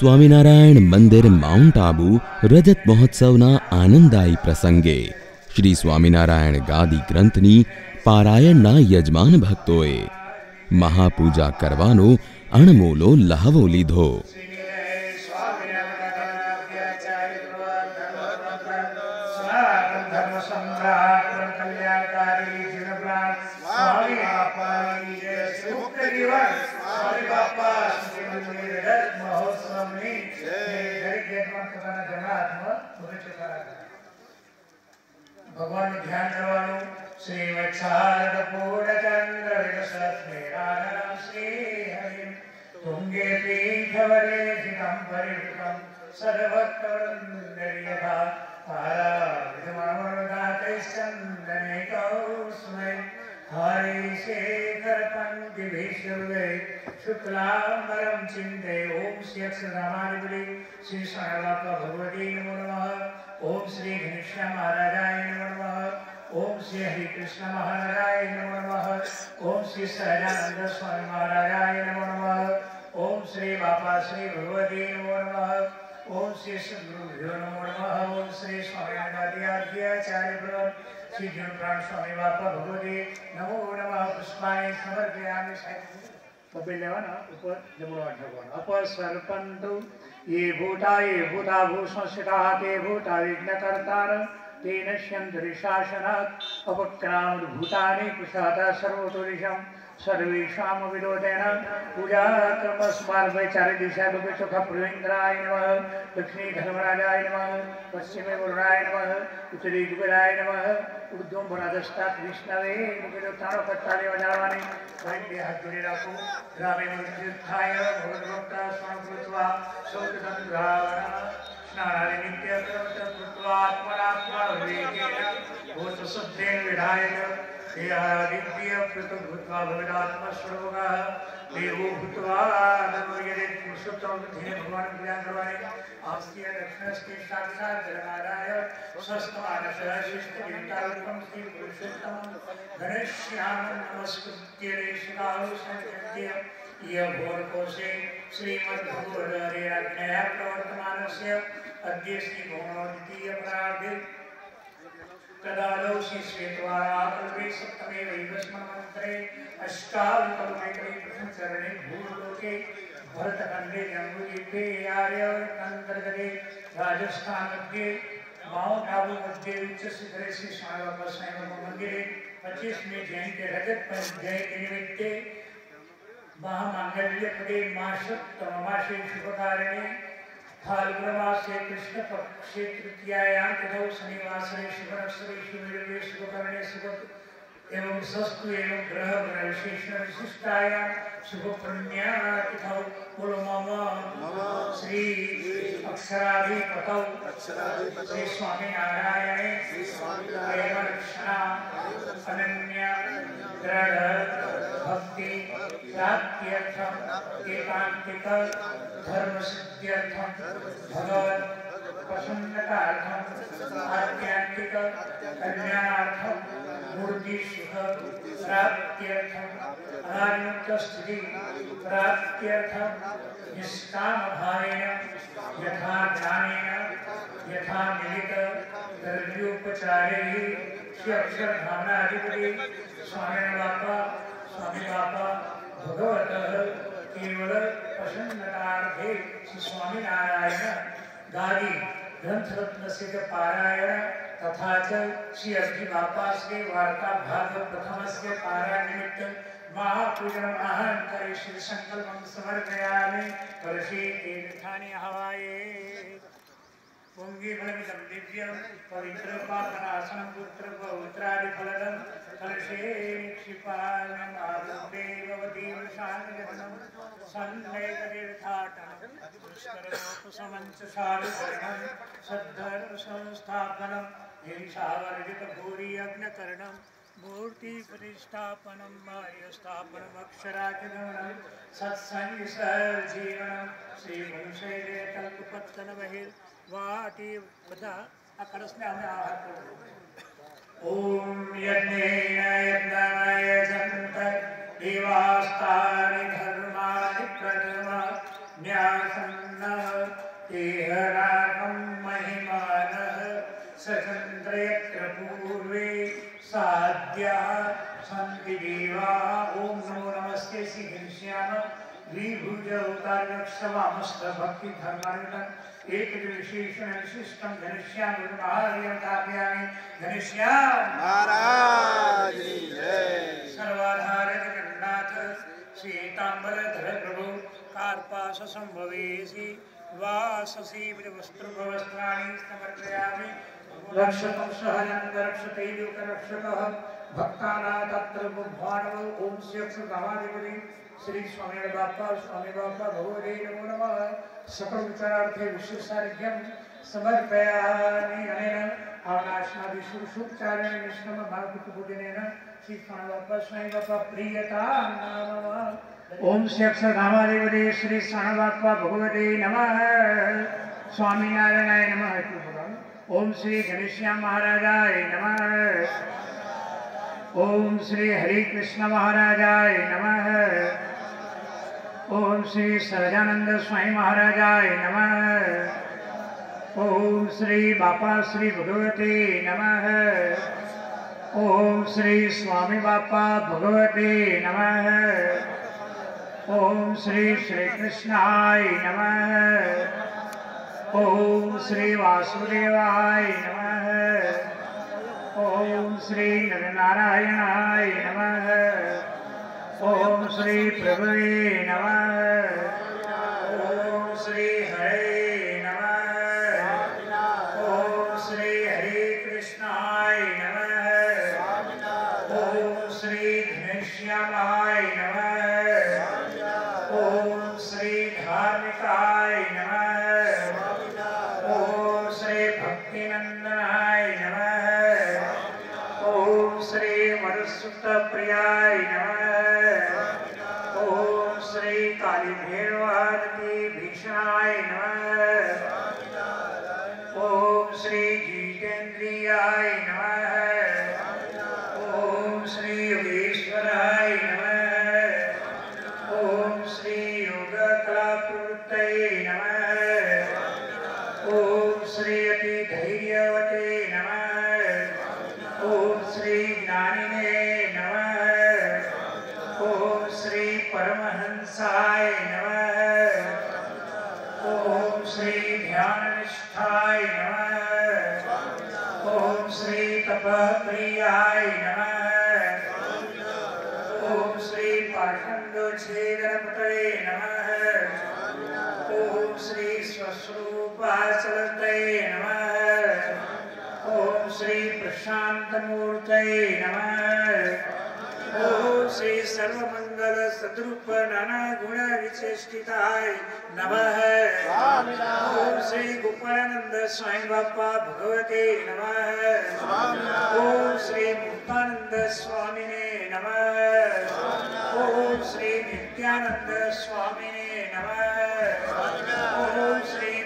સ્વામિનારાયણ મંદિર માઉન્ટ આબુ રજત મહોત્સવના આનંદદાયી પ્રસંગે શ્રી સ્વામિનારાયણ ગાદી ગ્રંથની પારાયણના યજમાન ભક્તોએ મહાપૂજા કરવાનો અણમોલો લહાવો લીધો. ભગવાન ધ્યાન કરવાનું શ્રી વત્સારદ પૂર્ણચંદ્ર વિકસસ્મેરાનમ શ્રી હરિ તુંગે પીઠવરે સિકમ પરિવૃતમ હરિ શેખર પંક્તિ વિશ્વવે શુક્લાંબરમ ચિંતે ઓમ શ્રી અક્ષરધામાધિપતિ શ્રી સ્વામિનારાયણ ભગવતી નમો નમઃ ઓમ શ્રી ઘનશ્યામ મહારાજાય નમો નમઃ ઓમ શ્રી હરિ કૃષ્ણ મહારાજાય નમો નમઃ ઓમ શ્રી સહજાનંદ સ્વામી મહારાજાય નમો નમઃ ઓમ શ્રી બાપા શ્રી ભગવતી નમો નમઃ ઓમ શ્રી સદગુરુભ્યો નમો નમઃ ઓમ શ્રી સ્વામિનારાયણાચાર્ય પ્રભુ શ્રી જનપ્રાણ સ્વામી બાપા ભગવતી નમો નમઃ પુષ્પાય સમર્પયામિ પગે લેવાના, ઉપર જમણો હાથ રાખવાનો અપસર્પંતુ યે ભૂતા યે ભૂતા ભૂસંસ્થિતા તે ભૂતા વિઘ્ન કર્તાર તે નશ્યંત રિશાસનાત અપક્રામ ભૂતાની કુશાતા સર્વતોરિષમ. सर्वेषां विरोधेन पूजा कर्मस्मार्गचारि दिशा लोके सुख प्रवीन्द्राय नमः दक्षिणे धर्मराजाय नमः पश्चिमे वरुणाय नमः उत्तरे जुगराय नमः ઉદ્ધમ ભરાદસ્તાત વિષ્ણવે મુકેલો તારો કટ્ટાલે વજાવવાની ભાઈ હાથ જોડી રાખો ગ્રામે મૃત્યુથાય ભગવદ્ભક્તા સ્વરૂપત્વા સૌતસંગ્રાવણ સ્નાનાદિ નિત્ય કર્મત કૃત્વા આત્મનાત્મા વિવેકેન ભૂત શુદ્ધેન देहादिव्यप्रतुभूत्वाभवदात्मस्वरूपः देवो भूत्वा नमो यदि पुरुषोत्तम बुद्धि भगवान पूजा करवाए आपकी रक्षण के साथ साथ जलमाराय स्वस्थ मानस शिष्ट विंटारूपम श्री पुरुषोत्तम गणेश श्याम नमस्कृत्य रेशिकाहु संकृत्य यह भोरकोशे श्रीमद्भगवदारे अध्याय प्रवर्तमानस्य अद्य श्री भगवान द्वितीय प्रार्थित श्रीभुवनोद्वितीयपरार्धे तदादौ श्रीश्वेतवाराकल्पे सप्तमे वैवस्मन्मन्त्रे अष्टाविकल्पैकरे प्रथमचरणे भूलोके भरतखण्डे जम्बूद्वीपे आर्यावर्तन्तर्गते राजस्थानमध्ये माउंट आबू मध्ये उच्चशिखरे श्री स्वामी बाबा साईं बाबा मंदिरे पच्चीसमी जयंती रजत जयंती निमित्ते महामांगल्य पदे मासोत्तममासे शुभकारिणे फाल्गुणमासे कृष्णपक्षे तृतीयायां तदौ शनिवासरे शुभनक्षरे शुभयोगे शुभकरणे शुभ एवं सस्तु एवं ग्रह ग्रह विशेषण विशिष्टायां शुभ पुण्यातिथौ बोलो मम श्री अक्षराधिपतौ श्री स्वामी नारायणे प्रेम लक्षणा अनन्य दृढ़ भक्ति प्राप्त्यर्थम एकांतिक धर्म सिद्ध्यर्थम भगवत प्रसन्नतार्थम आध्यात्मिक कल्याणार्थम मूर्ति सुख प्राप्त्यर्थम अनादिमुक्त स्थिति प्राप्त्यर्थम निष्काम भावेन यथा ज्ञानेन यथा मिलित द्रव्योपचारैः, श्री अक्षर भावना अधिपति स्वामी बापा स्वामिनाथ भगवत केवल प्रसन्नतार्थे सुस्वामिनारायण गारी ग्रंथ रत्न से पारायण तथा श्री अग्नि बापा से वार्ता भाग प्रथम से पारायण निमित्त महापूजनम अहम करे श्री संकल्प समर्पयामि कलशी तीर्थानि हवाये। पुंगी फलमिदं दिव्यं, पवित्रपापनाशनं, पुत्र पौत्रादि फलदम् કલશેમ ક્ષિપાલમ આરુદેવવદીમ શાનગતમ સન્નૈકરીર્થાટનમ પુષ્કરણોપસમંચ સારુકર્ણમ સદ્ધર્મ સંસ્થાપનમ હિંસાવર્જિતભૂરી અગ્નકર્ણમ મૂર્તિ પ્રતિષ્ઠાપનમ સત્સંગ અમે આહાર કરવું કરો ઓમ યજ્ઞેન યજ્ઞાય જંત દેવાસ્તાનિ ધર્માનિ પ્રથમ ન્યાસન્ન તેહરાગમ મહિમાન સચંદ્રયત્ર પૂર્વે સાધ્યા સંતિ દેવા ઓમ નમો નમસ્તે શ્રી દ્વિભુજ અવતાર્ય સવા મસ્ત ભક્તિ ધર્માર્ગન એક વિશેષણ વિશિષ્ટમ ઘનિષ્યા નિર્માહાર્ય કાવ્યાની ઘનિષ્યા મહારાજ જય સર્વાધાર જગન્નાથ શ્વેતાંબર ધર પ્રભુ કાર્પાસ સંભવેસી વાસસી श्री स्वामी बापा स्वामी बापा रे नमो नम। सकल विचारार्थे विशेषार्घ्यं समर्पयामि अनेन आवनाशादि सुरसुपचारेण भागवत भागवतपूजनेन श्री स्वामी बापा स्वामी बापा प्रियता नामः ओम श्री अक्षरधामादेवदे श्री स्वामी बापा भगवते नमः। स्वामी नारायणाय नमः ओम श्री गणेश्याम महाराजाय नम। ओम श्री हरि कृष्ण महाराजाय नमः। ઓમ શ્રી સહજાનંદ સ્વામી મહારાજાય નમઃ ઓમ શ્રી બાપા શ્રી ભગવતી નમઃ ઓમ શ્રી સ્વામી બાપા ભગવતી નમઃ ઓમ શ્રી શ્રી કૃષ્ણાય નમઃ ઓમ શ્રી વાસુદેવાય નમઃ ઓમ શ્રી નરનારાયણાય નમઃ ઓમ શ્રી પ્રભવે નમઃ. ઓમ શ્રી હરે સહસ્રાય નમ ઓમ શ્રી ધ્યાન નિષ્ઠાય નમ ઓમ શ્રી તપપ્રિયાય નમ ઓમ શ્રી પાઠંડો છેદનપટે નમ ઓમ શ્રી સ્વસ્વરૂપાચલતે નમ ઓમ શ્રી પ્રશાંતમૂર્તય નમઃ ઓમ શ્રી સર્વમંગલ સદરૂપ નાના ગુણ વિશેષિતાય નમઃ ઓમ શ્રી ગોપાળાનંદ સ્વામી બાપા ભગવતે નમઃ ઓમ શ્રી મુક્તાનંદ સ્વામીને નમઃ ઓમ શ્રી નિત્યાનંદ સ્વામીને નમઃ ઓમ શ્રી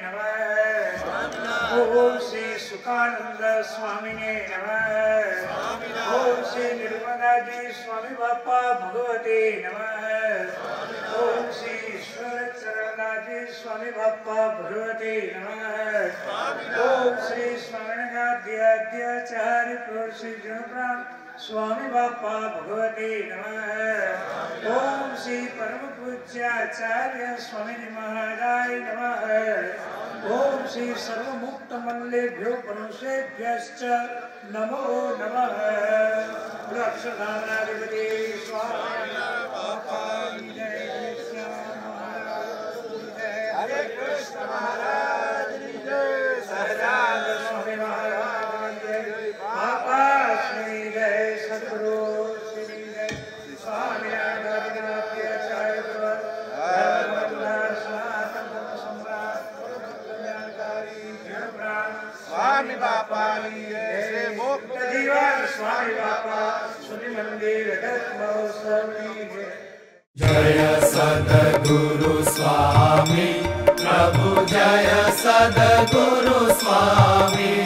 નમઃ ॐ श्री सुखानंद स्वामिने नमः। ॐ श्री निर्मलाजी स्वामी बाप्पा भगवते नमः। ॐ श्री ईश्वर चरणाजी स्वामी बाप्पा भगवते नमः। ॐ श्री प्रभु श्री जनप्राण स्वामी बाप्पा भगवते नमः। ॐ श्री परम पूज्याचार्य स्वामी महाराज नमः। ઓમ શ્રી સર્વમુક્ત મંડલેભ્યો પ્રણશેભ્યશ્ચ નમો નમઃ અક્ષરધારાધિપતિ સ્વાહા જય શ્યામ હરે કૃષ્ણ મહારાજ સ્વામી બાપા સુની મંદિર ગત મહોત્સવની જય સદગુરુ સ્વામી પ્રભુ જય સદગુરુ સ્વામી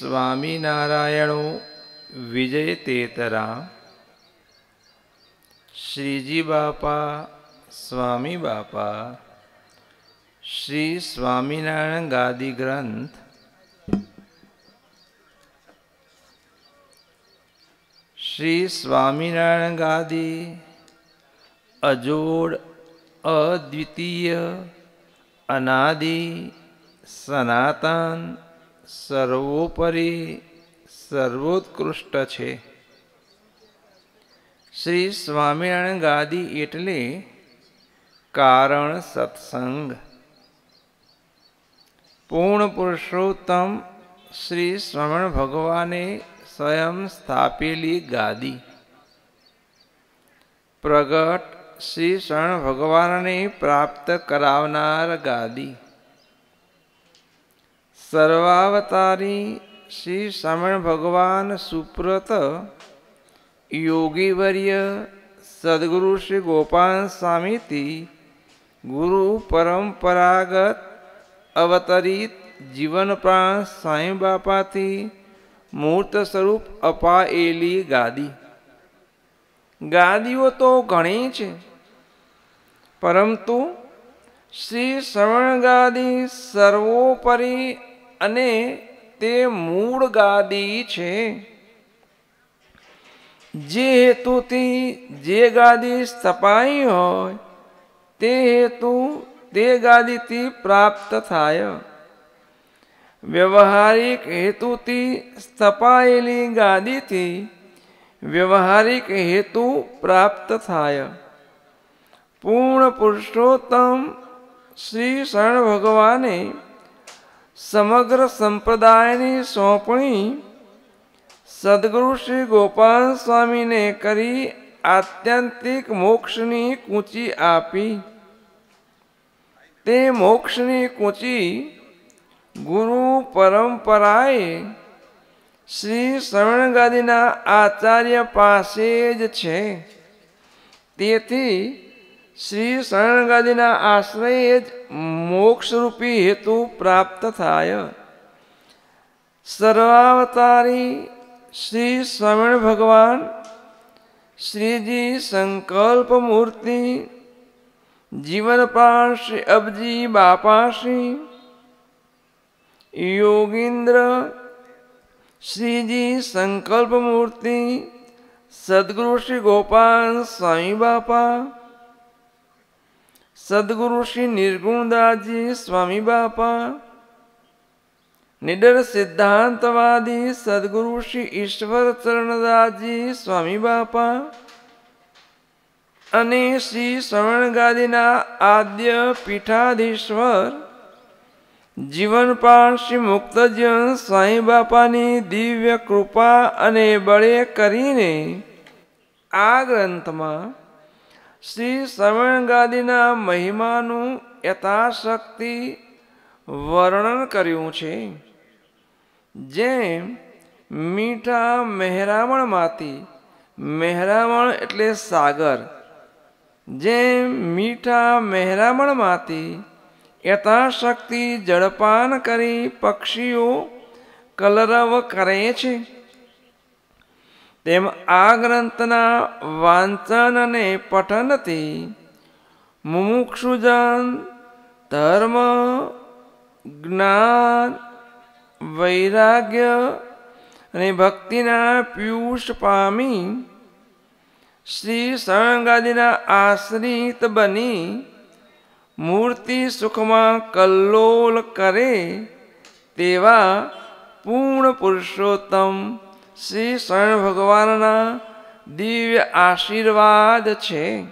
સ્વામિનારાયણો વિજય તેતરા શ્રીજી બાપા સ્વામી બાપા, શ્રી સ્વામિનારાયણ ગાદી ગ્રંથ. શ્રી સ્વામિનારાયણ ગાદી, અજોડ, અદ્વિતીય, અનાદિ, સનાતન, સર્વોપરી, સર્વોત્કૃષ્ટ છે. શ્રી સ્વામિનારાયણ ગાદી એટલે કારણ સત્સંગ પૂર્ણ પુરુષોત્તમ શ્રી સ્વામિનારાયણ ભગવાને સ્વયં સ્થાપેલી ગાદી પ્રગટ શ્રી સ્વામિનારાયણ ભગવાનને પ્રાપ્ત કરાવનાર ગાદી સર્વાવતારી શ્રી સ્વામિનારાયણ ભગવાન સુપ્રત યોગીવર્ય સદગુરુ શ્રી ગોપાલ સ્વામીથી ગુરુ પરંપરાગત અવતરિત જીવન પ્રાણ સાંઈ બાપાથી મૂર્ત સ્વરૂપ અપાયેલી ગાદી. ગાદીઓ તો ઘણી છે, પરંતુ શ્રી શ્રવણ ગાદી સર્વોપરી અને તે મૂળ ગાદી છે. જે હેતુથી જે ગાદી સ્થપાઈ હોય તે હેતુ તે ગાદીથી પ્રાપ્ત થાય. વ્યવહારિક હેતુથી સ્થપાયેલી ગાદીથી વ્યવહારિક હેતુ પ્રાપ્ત થાય. પૂર્ણ પુરુષોત્તમ શ્રી શરણ ભગવાને સમગ્ર સંપ્રદાયની સોંપણી સદગુરુ શ્રી ગોપાલ સ્વામીને કરી આત્યંતિક મોક્ષની કૂંચી આપી. તે મોક્ષની કૂંચી ગુરુ પરંપરાએ શ્રી શરણગાદીના આચાર્ય પાસે જ છે. તેથી શ્રી શરણગાદીના આશ્રયે જ મોક્ષરૂપી હેતુ પ્રાપ્ત થાય. સર્વાવતારી શ્રી શ્રવણ ભગવાન, શ્રીજી સંકલ્પ મૂર્તિ જીવન શ્રી અબજી બાપાશી યોગીન્દ્ર શ્રીજી સંકલ્પ મૂર્તિ, સદગુરુ શ્રી ગોપાલ સ્વામી બાપા. સદગુરુ શ્રી નિર્ગુણદાસજી સ્વામી બાપા. નિડર સિદ્ધાંતવાદી સદગુરુ શ્રી ઈશ્વર ચરણદાસજી સ્વામી બાપા. અને શ્રી શ્રવણગાદીના આદ્ય પીઠાધીશ્વર, જીવનપાળ શ્રી મુક્તજન સાંઈ બાપાની દિવ્ય કૃપા અને બળે કરીને આ ગ્રંથમાં શ્રી શ્રવણગાદીના મહિમાનું યથાશક્તિ વર્ણન કર્યું છે. જેમ મીઠા મહેરામણમાંથી મહેરામણ એટલે સાગર જેમ મીઠા મહેરામણમાંથી યથાશક્તિ જળપાન કરી પક્ષીઓ કલરવ કરે છે. તેમ આ ગ્રંથના વાંચન અને પઠનથી મુમુક્ષુજન, ધર્મ, જ્ઞાન, વૈરાગ્ય અને ભક્તિના પિયુષ પામી શ્રી શરણગાદીના આશ્રિત બની મૂર્તિ સુખમાં કલ્લોલ કરે તેવા પૂર્ણ પુરુષોત્તમ શ્રી શરણ ભગવાનના દિવ્ય આશીર્વાદ છે.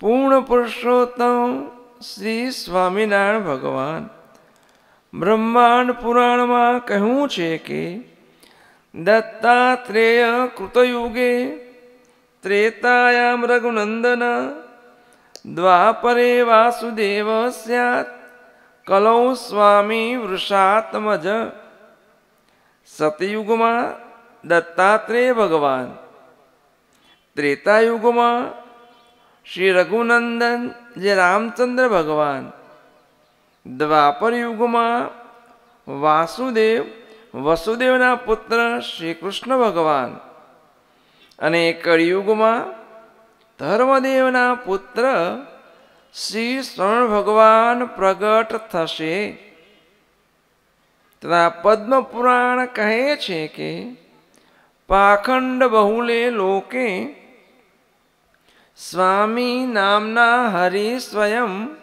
પૂર્ણ પુરુષોત્તમ શ્રી સ્વામિનારાયણ ભગવાન બ્રહ્માંડ પુરાણમાં કહ્યું છે કે દત્તાત્રેય કૃતયુગે ત્રેતાયામ રઘુનંદન દ્વાપરે વાસુદેવ સ્યાત કલૌ સ્વામી વૃષાત્મજ સતયુગમાં દત્તાત્રેય ભગવાન ત્રેતાયુગમાં શ્રી રઘુનંદન જે રામચંદ્ર ભગવાન દ્વાપર યુગમાં વાસુદેવ વસુદેવના પુત્ર શ્રી કૃષ્ણ ભગવાન. અને કળિયુગમાં ધર્મદેવના પુત્ર શ્રી શ્રવણ ભગવાન પ્રગટ થશે. તથા પદ્મપુરાણ કહે છે કે, પાખંડ બહુલે લોકે સ્વામી નામના હરિ સ્વયં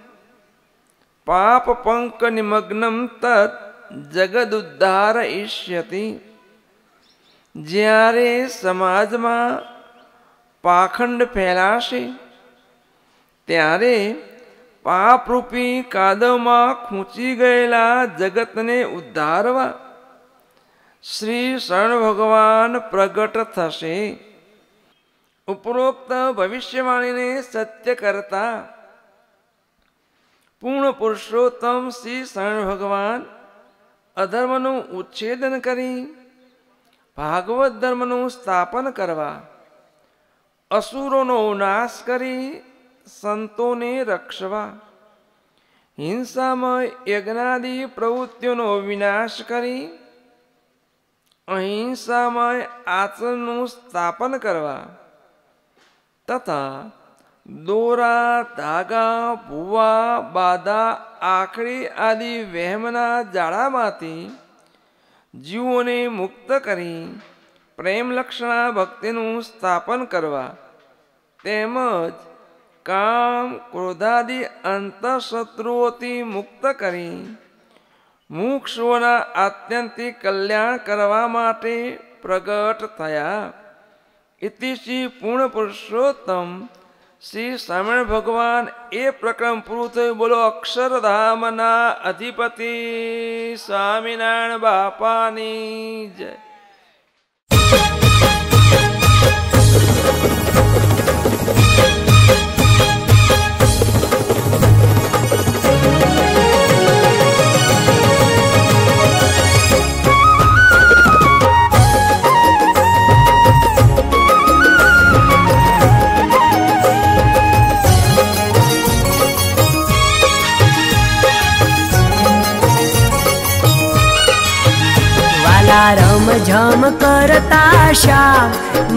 પાપ પંક નિમગ્નમ તત જગદુદ્ધાર ઈષ્યતિ. જ્યારે સમાજમાં પાખંડ ફેલાશે, ત્યારે પાપરૂપી કાદવમાં ખૂંચી ગયેલા જગતને ઉદ્ધારવા શ્રી શરણ ભગવાન પ્રગટ થશે. ઉપરોક્ત ભવિષ્યવાણીને સત્ય કરતા પૂર્ણ પુરુષોત્તમ શ્રી શરણ ભગવાન અધર્મનું ઉચ્છેદન કરી, ભાગવત ધર્મનું સ્થાપન કરવા, અસુરોનો નાશ કરી, સંતોને રક્ષવા, હિંસામય યજ્ઞાદિ પ્રવૃત્તિઓનો વિનાશ કરી અહિંસામાં આચરણનું સ્થાપન કરવા, તથા દોરા, ધાગા, ભૂવા, બાધા, આખડી આદિ વહેમના જાળામાંથી જીવોને મુક્ત કરી પ્રેમલક્ષણા ભક્તિનું સ્થાપન કરવા તેમજ કામ, ક્રોધાદિ અંતઃશત્રુઓથી મુક્ત કરી મુક્ષોના આત્યંતિક કલ્યાણ કરવા માટે પ્રગટ થયા. ઇતિશ્રી પૂર્ણ પુરુષોત્તમ શ્રી સ્વામિનારાયણ ભગવાન એ પ્રકરણ પૂરું થયું. બોલો અક્ષરધામના અધિપતિ સ્વામિનારાયણ બાપાની જય. વાલા રમઝમ કરતા શા?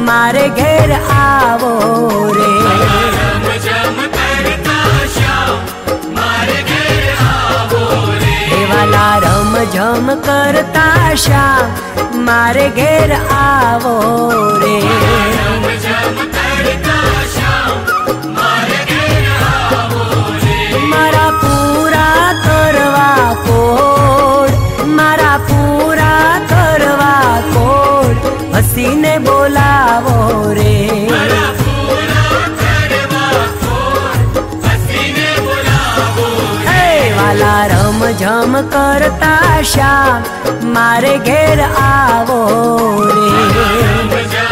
મારે ઘેર આવો રે. હે વાલા રમ ઝમ કરતા શા? મારે ઘેર આવો રે. હસીને બોલાવો રે. વાલા રમ ઝમ કરતા શ્યામ મારે ઘેર આવો રે.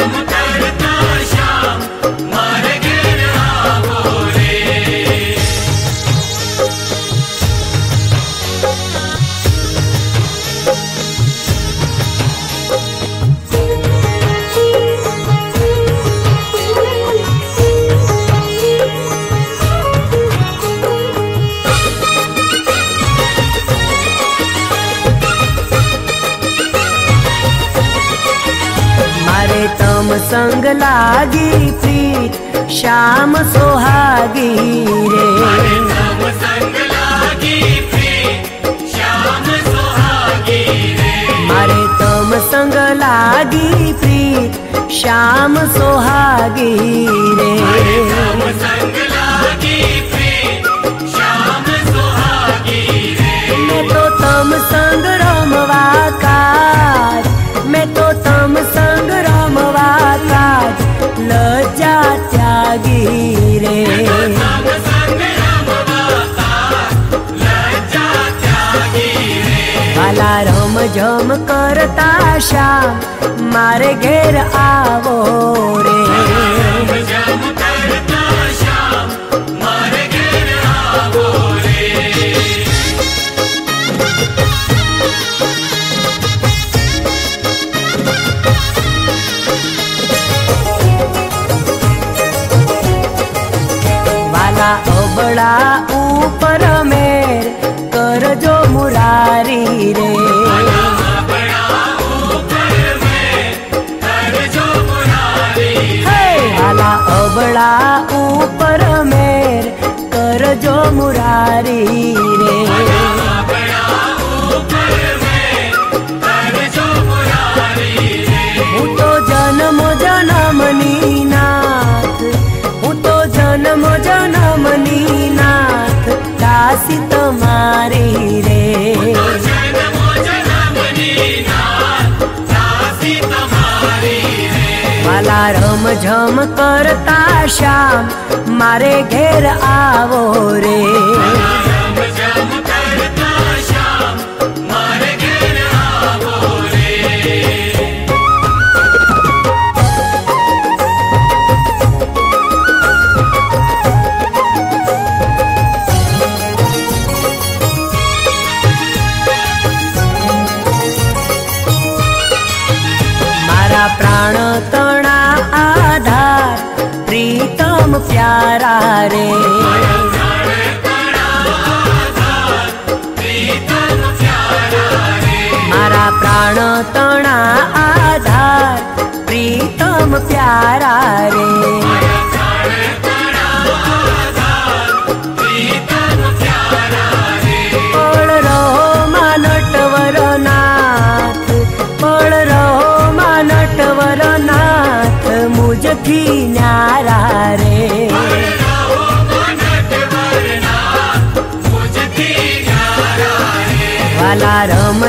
તમ સંગ લાગી પ્રીત શ્યામ સોહાગી રે મારે તમ સંગ લાગી પ્રીત શ્યામ સોહાગી રે મેં તો તમ શ્યામ મારે ઘેર આવો રમ ઝમ કરતા શ્યામ મારે ઘેર આવો રે.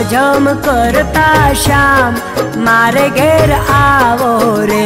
જમ કરતા શ્યામ મારે ઘેર આવો રે.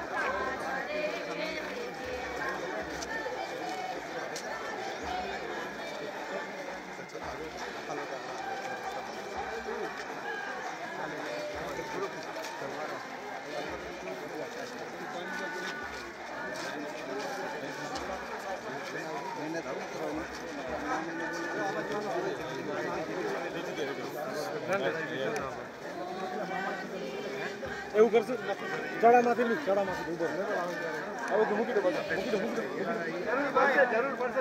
जडामाथि माथि जडामाथि लुक अब मुकिलो बस्छ जरुर पर्छ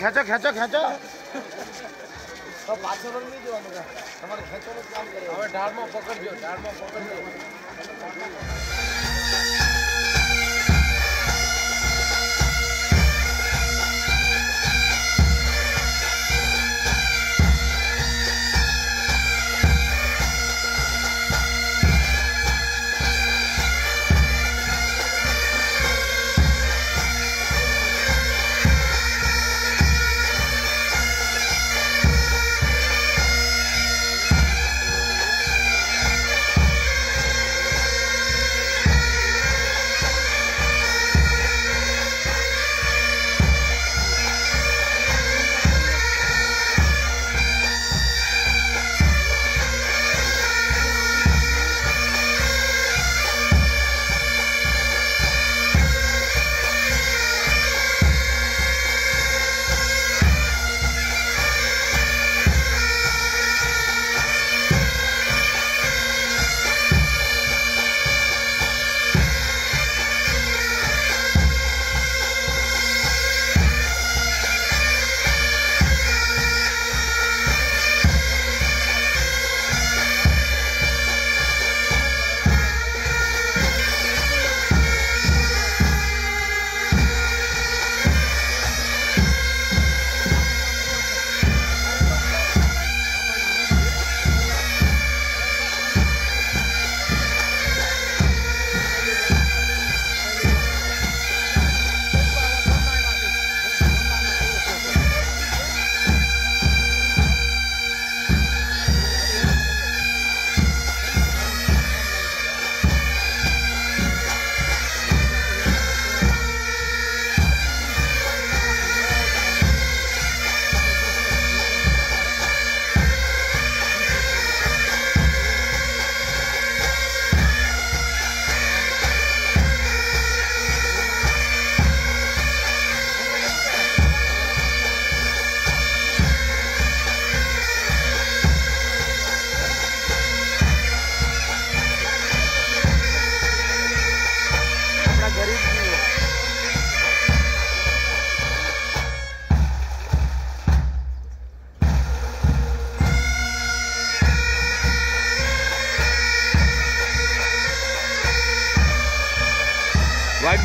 ખેંચો ખેંચો ખેંચો ખેંચો. પાછળ નહીં જવાનું તમારે ખેંચવાનું કામ કરે હવે ઢાળમાં પકડજો ઢાળમાં પકડજો.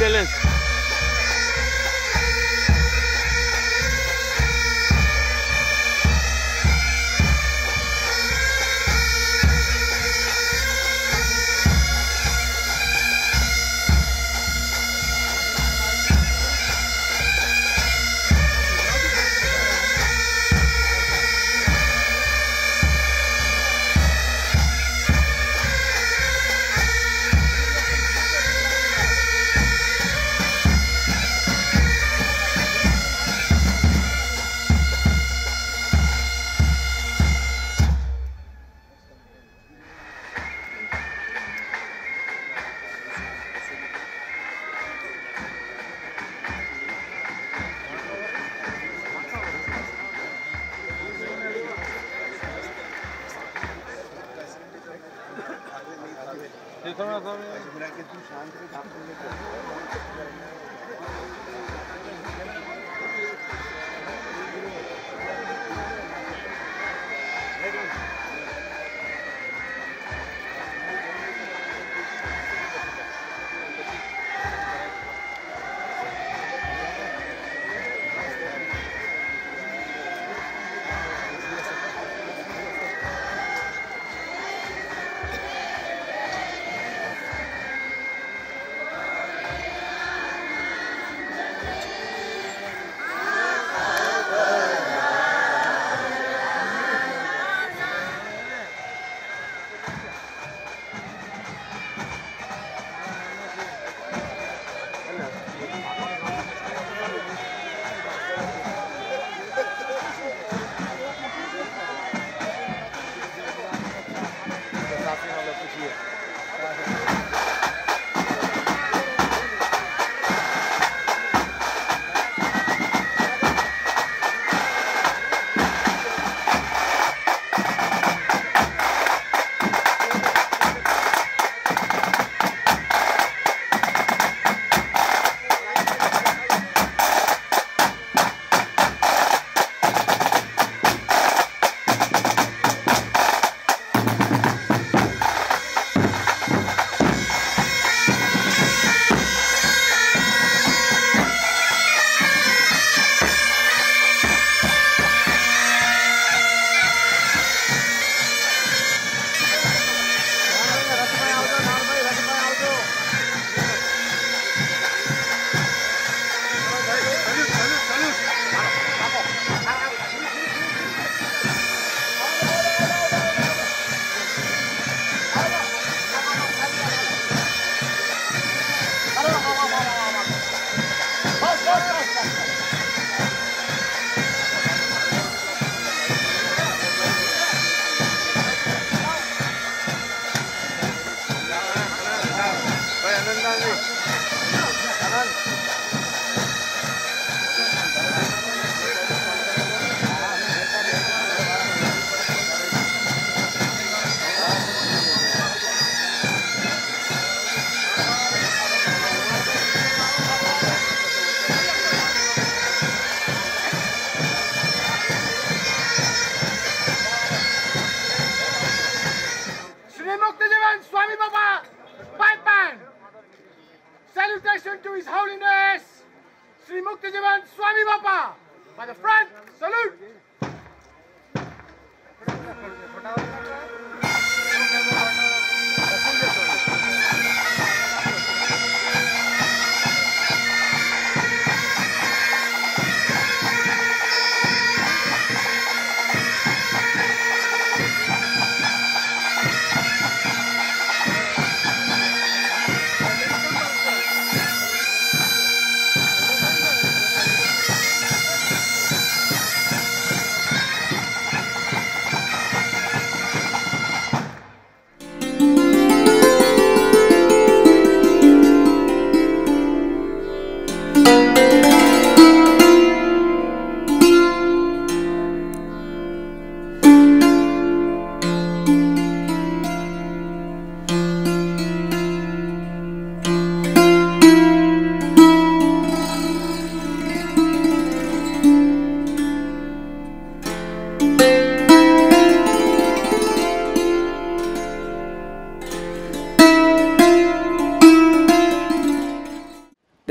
excellence.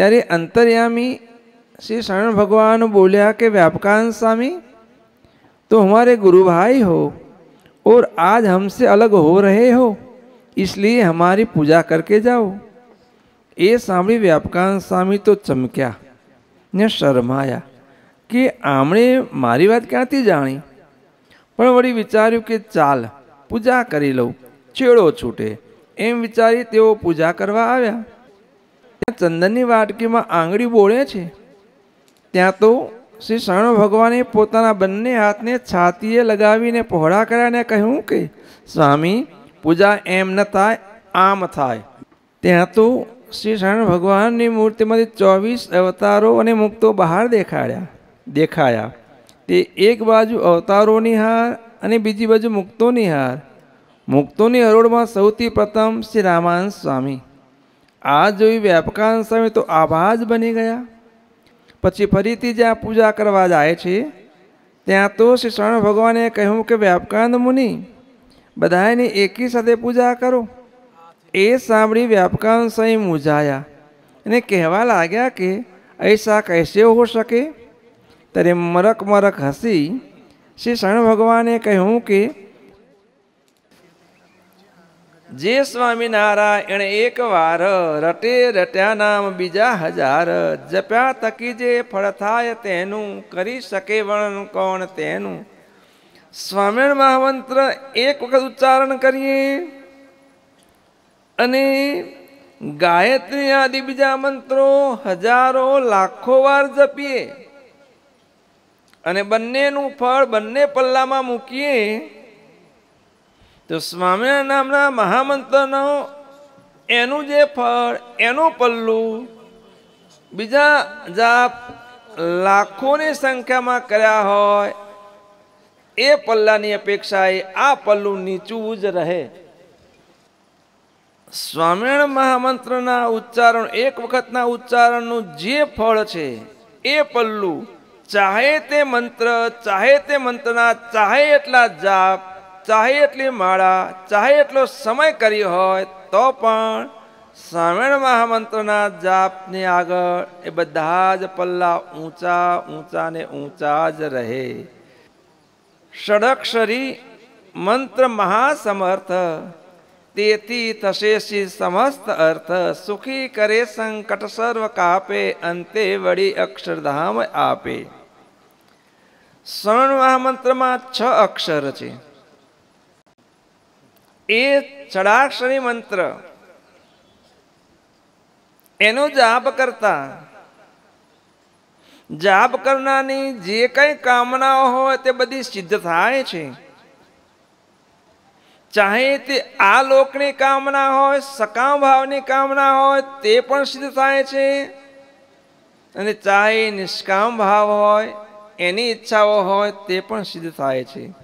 ત્યારે अंतर्यामी श्री शरण भगवान बोलिया कि व्यापकान स्वामी तो हमारे गुरु भाई हो और आज हमसे अलग हो रहे हो इसलिए हमारी पूजा करके जाओ એ સાંભળી વ્યાપકાન સ્વામી તો ચમક્યા ને શરમાયા કે આમણે મારી વાત ક્યાંથી જાણી પણ વળી વિચાર્યું કે ચાલ પૂજા કરી લઉં છેડો છૂટે એમ વિચારી તેઓ પૂજા કરવા આવ્યા ત્યાં ચંદનની વાટકીમાં આંગળી બોળે છે. ત્યાં તો શ્રી શરણ ભગવાને પોતાના બંને હાથને છાતીએ લગાવીને પહોળા કર્યા અને કહ્યું કે, સ્વામી, પૂજા એમ ન થાય, આમ થાય. ત્યાં તો શ્રી શરણ ભગવાનની મૂર્તિમાંથી ચોવીસ અવતારો અને મુક્તો બહાર દેખાડ્યા, દેખાયા. તે એક બાજુ અવતારોની હાર અને બીજી બાજુ મુક્તોની હાર. મુક્તોની હરોળમાં સૌથી પ્રથમ શ્રી રામાન સ્વામી. આ જોઈ વ્યાપકાન સ્વામી તો આભા જ બની ગયા પછી ફરીથી જ્યાં પૂજા કરવા જાય છે ત્યાં તો શ્રી શરણ ભગવાને કહ્યું કે વ્યાપકાનંદ મુનિ બધાની એકી સાથે પૂજા કરો એ સાંભળી વ્યાપકાન સ્વામી મૂંઝાયા અને કહેવા લાગ્યા કે ऐसा कैसे हो શકે ત્યારે મરક મરક હસી શ્રી શરણ ભગવાને કહ્યું કે જે સ્વામિનારાયણ એક વાર રટે રટ્યા નામ બીજા હજાર, જપ્યા તકી જે ફળ થાય તેનું કરી શકે વર્ણન કોણ તેનું? સ્વામિનારાયણ મહામંત્ર એક વખત ઉચ્ચારણ કરીએ. અને ગાયત્રી આદિ બીજા મંત્રો હજારો લાખો વાર જપીએ. અને બંનેનું ફળ બંને પલ્લામાં મૂકીએ. તો સ્વામિનારાયણ નામના મહામંત્રનો એનું જે ફળ, એનું પલ્લું, બીજા જાપ લાખોની સંખ્યામાં કર્યા હોય, એ પલ્લાની અપેક્ષાએ આ પલ્લું નીચું જ રહે. સ્વામિનારાયણ મહામંત્રના ઉચ્ચારણ, એક વખતના ઉચ્ચારણનું જે ફળ છે, એ પલ્લું, ચાહે તે મંત્ર, ચાહે તે મંત્રના, ચાહે એટલા જાપ ચાહે એટલી માળા, ચાહે એટલો સમય કર્યો હોય, તો પણ શ્રાવણ મહામંત્રના જાપની આગળ એ બધા જ પલ્લા ઊંચા ઊંચા ને ઊંચા જ રહે. ષડક્ષરી મંત્ર મહાસમર્થ, તેથી થશે સમસ્ત અર્થ, સુખી કરે સંકટ સર્વ કાપે, અંતે વળી અક્ષરધામ આપે. શરણ મહામંત્રમાં છ અક્ષર છે. એ છડાક્ષરી મંત્ર. એનો જાપ કરતા. જાપ કરનારની જે કઈ કામનાઓ હોય તે બધી સિદ્ધ થાય છે. ચાહે તે આ લોકની કામના હોય, સકામ ભાવની કામના હોય, તે પણ સિદ્ધ થાય છે. અને ચાહે નિષ્કામ ભાવ હોય, એની ઈચ્છાઓ હોય, તે પણ સિદ્ધ થાય છે.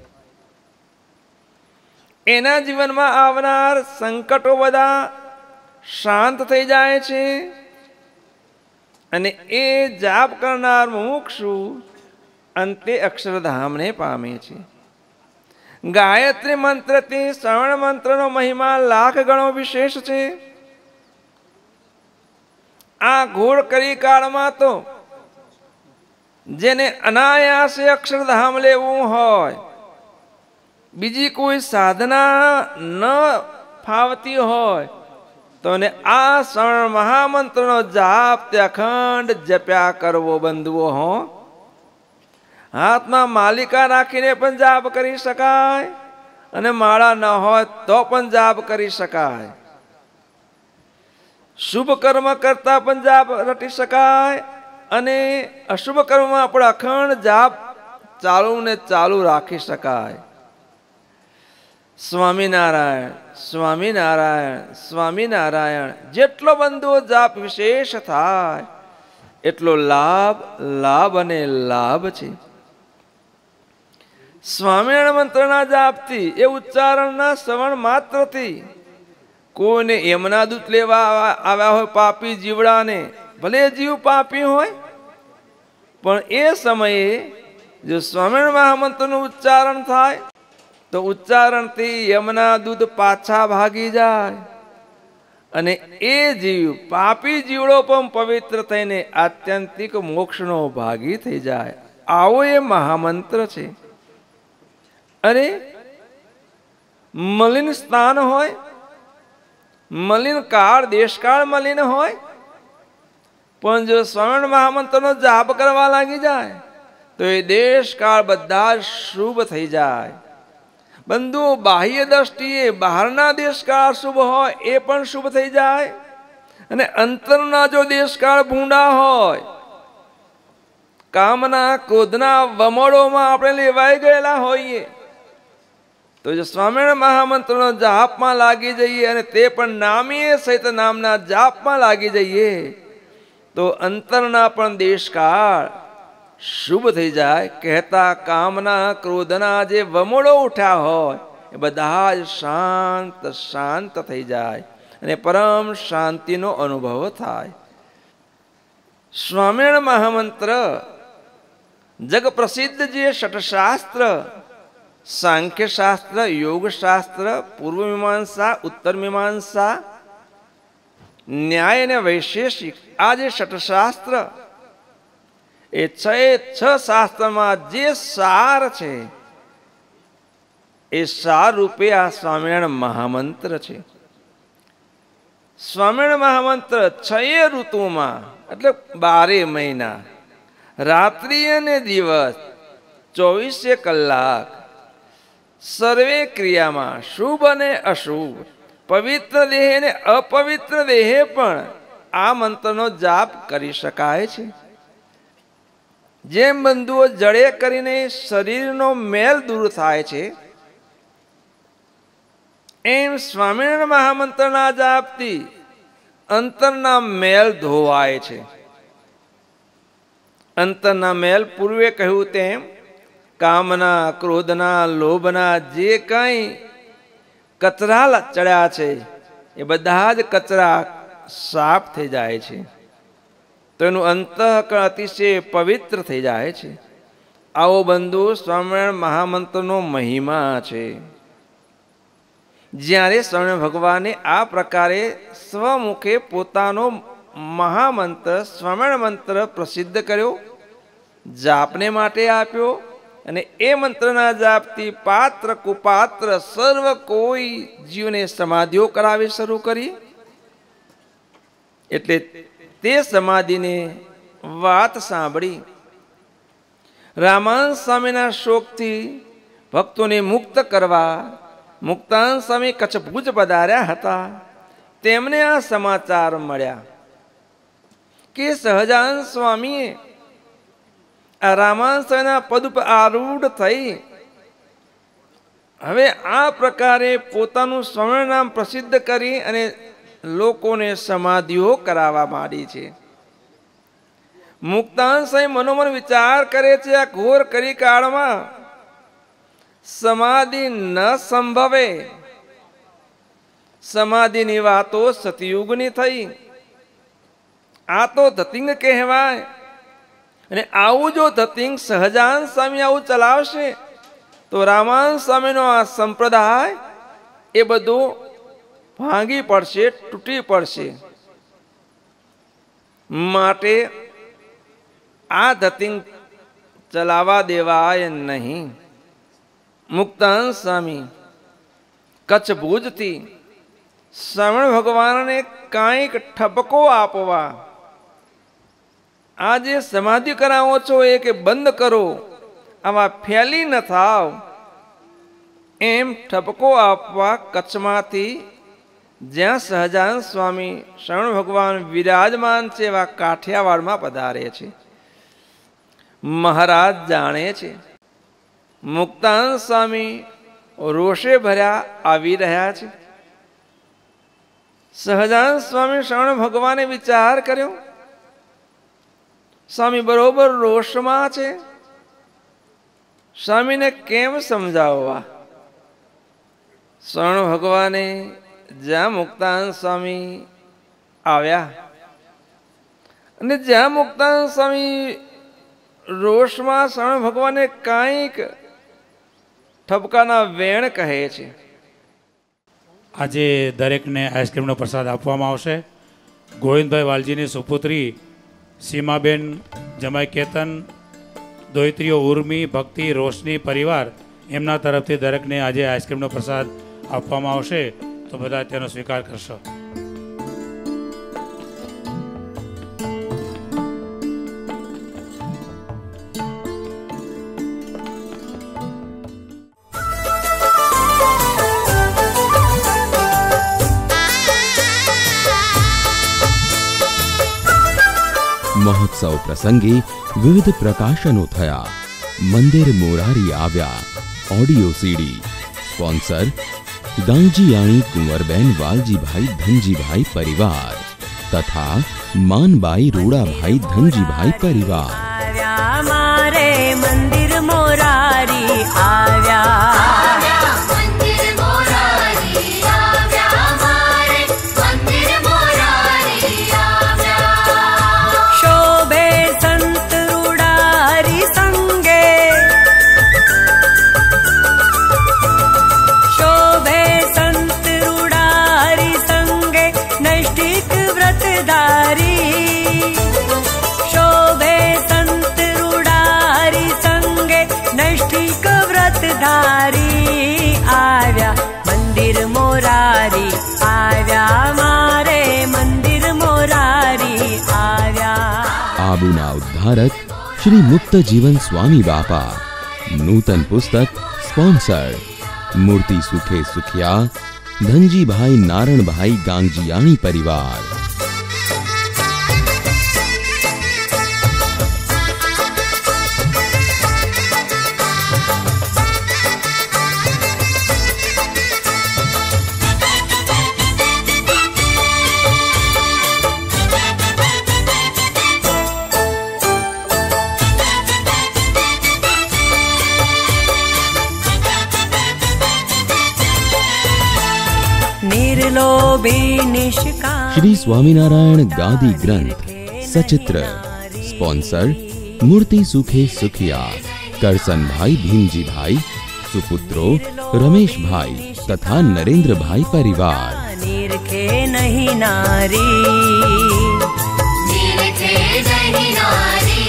એના જીવનમાં આવનાર સંકટો બધા શાંત થઈ જાય છે અને એ જાપ કરનાર મુમુક્ષુ અંતે અક્ષરધામને પામે છે. ગાયત્રી મંત્રથી શ્રવણ મંત્રનો મહિમા લાખ ગણો વિશેષ છે. આ ઘોળ કરી કાળમાં તો જેને અનાયાસે અક્ષરધામ લેવું હોય બીજી કોઈ સાધના ન ફાવતી હોય, તો ને આ શરણ મહામંત્રનો જાપ તે અખંડ જપ્યા કરવો બંધવો હો. હાથમાં માલિકા રાખીને પણ જાપ કરી શકાય, અને માળા ન હોય તો પણ જાપ કરી શકાય. શુભ કર્મ કરતા પણ જાપ રટી શકાય, અને અશુભ કર્મમાં આપણે અખંડ જાપ ચાલુ ને ચાલુ રાખી શકાય. સ્વામિનારાયણ સ્વામિનારાયણ સ્વામિનારાયણ, જેટલો બંધો જાપ વિશેષ થાય, એટલો લાભ લાભ અને લાભ છે. સ્વામિનારાયણ મંત્રના જાપથી એ ઉચ્ચારણના શ્રવણ માત્રથી કોઈને એમના દૂત લેવા આવ્યા હોય પાપી જીવડાને, ભલે જીવ પાપી હોય, પણ એ સમયે જો સ્વામિનારાયણ મહામંત્રનું ઉચ્ચારણ થાય તો ઉચ્ચારણથી યમના દૂધ પાછા ભાગી જાય. અને એ જીવ પાપી જીવડો પણ પવિત્ર થઈને આત્યંતિક મોક્ષનો ભાગી થઈ જાય. આવો એ મહામંત્ર છે. અરે મલિન સ્થાન હોય, મલિન કાળ, દેશકાળ મલિન હોય, પણ જો સ્વર્ણ મહામંત્રનો જાપ કરવા લાગી જાય, તો એ દેશકાળ બધા શુભ થઈ જાય. બંધુ બાહ્ય દ્રષ્ટિએ બહારના દેશકાળ શુભ હોય એ પણ શુભ થઈ જાય. અને અંતરના જો દેશકાળ ભૂંડા હોય, કામના, ક્રોધના વમળોમાં આપણે લેવાઈ ગયેલા હોઈએ. તો જો સ્વામિનારાયણ મહામંત્રનો જાપમાં લાગી જઈએ અને તે પણ નામીએ સહિત નામના જાપમાં લાગી જઈએ, તો અંતરના પણ દેશકાળ શુભ થઈ જાય, કહેતા કામના ક્રોધના જે વમોળો ઉઠ્યા હોય, એ બધા જ શાંત શાંત થઈ જાય અને પરમ શાંતિનો અનુભવ થાય. સ્વામિનારાયણ મહામંત્ર જગ પ્રસિદ્ધ જે ષટશાસ્ત્ર, સાંખ્યશાસ્ત્ર, યોગશાસ્ત્ર, પૂર્વ મીમાંસા, ઉત્તર મીમાંસા, ન્યાય અને વૈશેષિક, આ જે ષટશાસ્ત્ર એ છ છ શાસ્ત્રમાં જે સાર છે, એ સાર રૂપે આ સ્વામિનારાયણ મહામંત્ર છે. સ્વામિનારાયણ મહામંત્ર છ ઋતુમાં, એટલે બારે મહિના, રાત્રિ અને દિવસ, ચોવીસે કલાક, સર્વે ક્રિયામાં શુભ અને અશુભ, પવિત્ર દેહે અને અપવિત્ર દેહે પણ આ મંત્રનો જાપ કરી શકાય છે. જેમ બંધુઓ જડે કરીને શરીરનો મેલ દૂર થાય છે, એમ સ્વામિનારાયણ મહામંત્રના જાપથી અંતરના મેલ ધોવાય છે. અંતરના મેલ પૂર્વે કહ્યું તેમ, કામના, ક્રોધના, લોભના જે કંઈ કચરા ચડ્યા છે, એ બધા જ કચરા સાફ થઈ જાય છે. તો એનું અંતઃકરણ અતિશય પવિત્ર થઈ જાય છે. આવો બંધુ સ્વામિનારાયણ મહામંત્રનો મહિમા છે. જ્યારે સ્વામિનારાયણ ભગવાને આ પ્રકારે સ્વમુખે પોતાનો મહામંત્ર, સ્વામિનારાયણ મંત્ર પ્રસિદ્ધ કર્યો, જાપને માટે આપ્યો અને એ મંત્રના જાપથી પાત્ર કુપાત્ર સર્વ કોઈ જીવને સમાધિઓ કરાવી શરૂ કરી. એટલે તે સમાધિને વાત સાંભળી. રામાન સ્વામીના શોકથી ભક્તોને મુક્ત કરવા મુક્તાન સ્વામી કચ્છ ભુજ પધાર્યા હતા. તેમને આ સમાચાર મળ્યા કે સહજાન સ્વામીએ આ રામાન સ્વામીના પદ ઉપર આરૂઢ થઈ. હવે આ પ્રકારે પોતાનું સ્વર્ણ નામ પ્રસિદ્ધ કરી અને લોકોને સમાધિઓ કરાવવા માંડી છે. સ્વામી મનોમન વિચાર કરે છે આ ઘોર કરી કાળમાં સમાધિ ન સંભવે. સમાધિની વાતો સતયુગની થઈ. આ તો ધતિંગ કહેવાય. અને આવું જો ધતિંગ સહજાન સ્વામી આવું ચલાવશે, તો રામાન સ્વામીનો આ સંપ્રદાય એ બધું ભાંગી પડશે, તૂટી પડશે. માટે આ ધતિંગ ચલાવા દેવાય નહીં. મુક્તાન સ્વામી કચ્છ ભુજથી શ્રવણ ભગવાનને કાંઈક ઠપકો આપવા. આ જે સમાધિ કરાવો છો એ કે બંધ કરો આમાં ફેલી ન થાવ. એમ ઠપકો આપવા કચ્છમાંથી જ્યાં સહજાનંદ સ્વામી શરણ ભગવાન વિરાજમાન છે એવા કાઠિયાવાડમાં પધારે છે. મહારાજ જાણે છે. મુક્તાનંદ સ્વામી રોષે ભર્યા આવી રહ્યા છે. સહજાનંદ સ્વામી શરણ ભગવાને વિચાર કર્યો. સ્વામી બરોબર રોષમાં છે. સ્વામીને કેમ સમજાવવા? શરણ ભગવાને જ્યાં મુક્તાન સ્વામી આવ્યા. અને જ્યાં મુક્તાન સ્વામી રોષમાં શરણ ભગવાને કાંઈક ઠપકાના વેણ કહે છે. આજે દરેકને આઈસ્ક્રીમનો પ્રસાદ આપવામાં આવશે. ગોવિંદભાઈ વાલજીની સુપુત્રી, સીમાબેન જમાઈ કેતન દોયત્રીઓ ઉર્મી, ભક્તિ, રોશની, પરિવાર, એમના તરફથી દરેકને આજે આઈસ્ક્રીમનો પ્રસાદ આપવામાં આવશે. તો બધા તેનો સ્વીકાર કરશો મહોત્સવ પ્રસંગે વિવિધ પ્રકાશનો થયા મંદિર મોરારી આવ્યા audio CD sponsor Ganjiyani Kunvarben Valjibhai Dhanjibhai પરિવાર તથા માનબાઈ રૂડાભાઈ ધનજીભાઈ પરિવાર આબુના ઉદ્ધારક શ્રી મુક્ત જીવન સ્વામી બાપા નૂતન પુસ્તક સ્પોન્સર મૂર્તિ સુખે સુખિયા ધનજીભાઈ નારણભાઈ ગાંગજીયાણી પરિવાર નિષ્કામ શ્રી સ્વામિનારાયણ ગાદી ગ્રંથ સચિત્ર સ્પોન્સર મૂર્તિ સુખે સુખિયા કરસનભાઈ ભીમજીભાઈ સુપુત્રો રમેશભાઈ તથા નરેન્દ્રભાઈ પરિવાર નિરખે નહીં નારી નિરખે નહીં નારી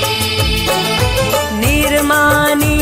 નિર્માની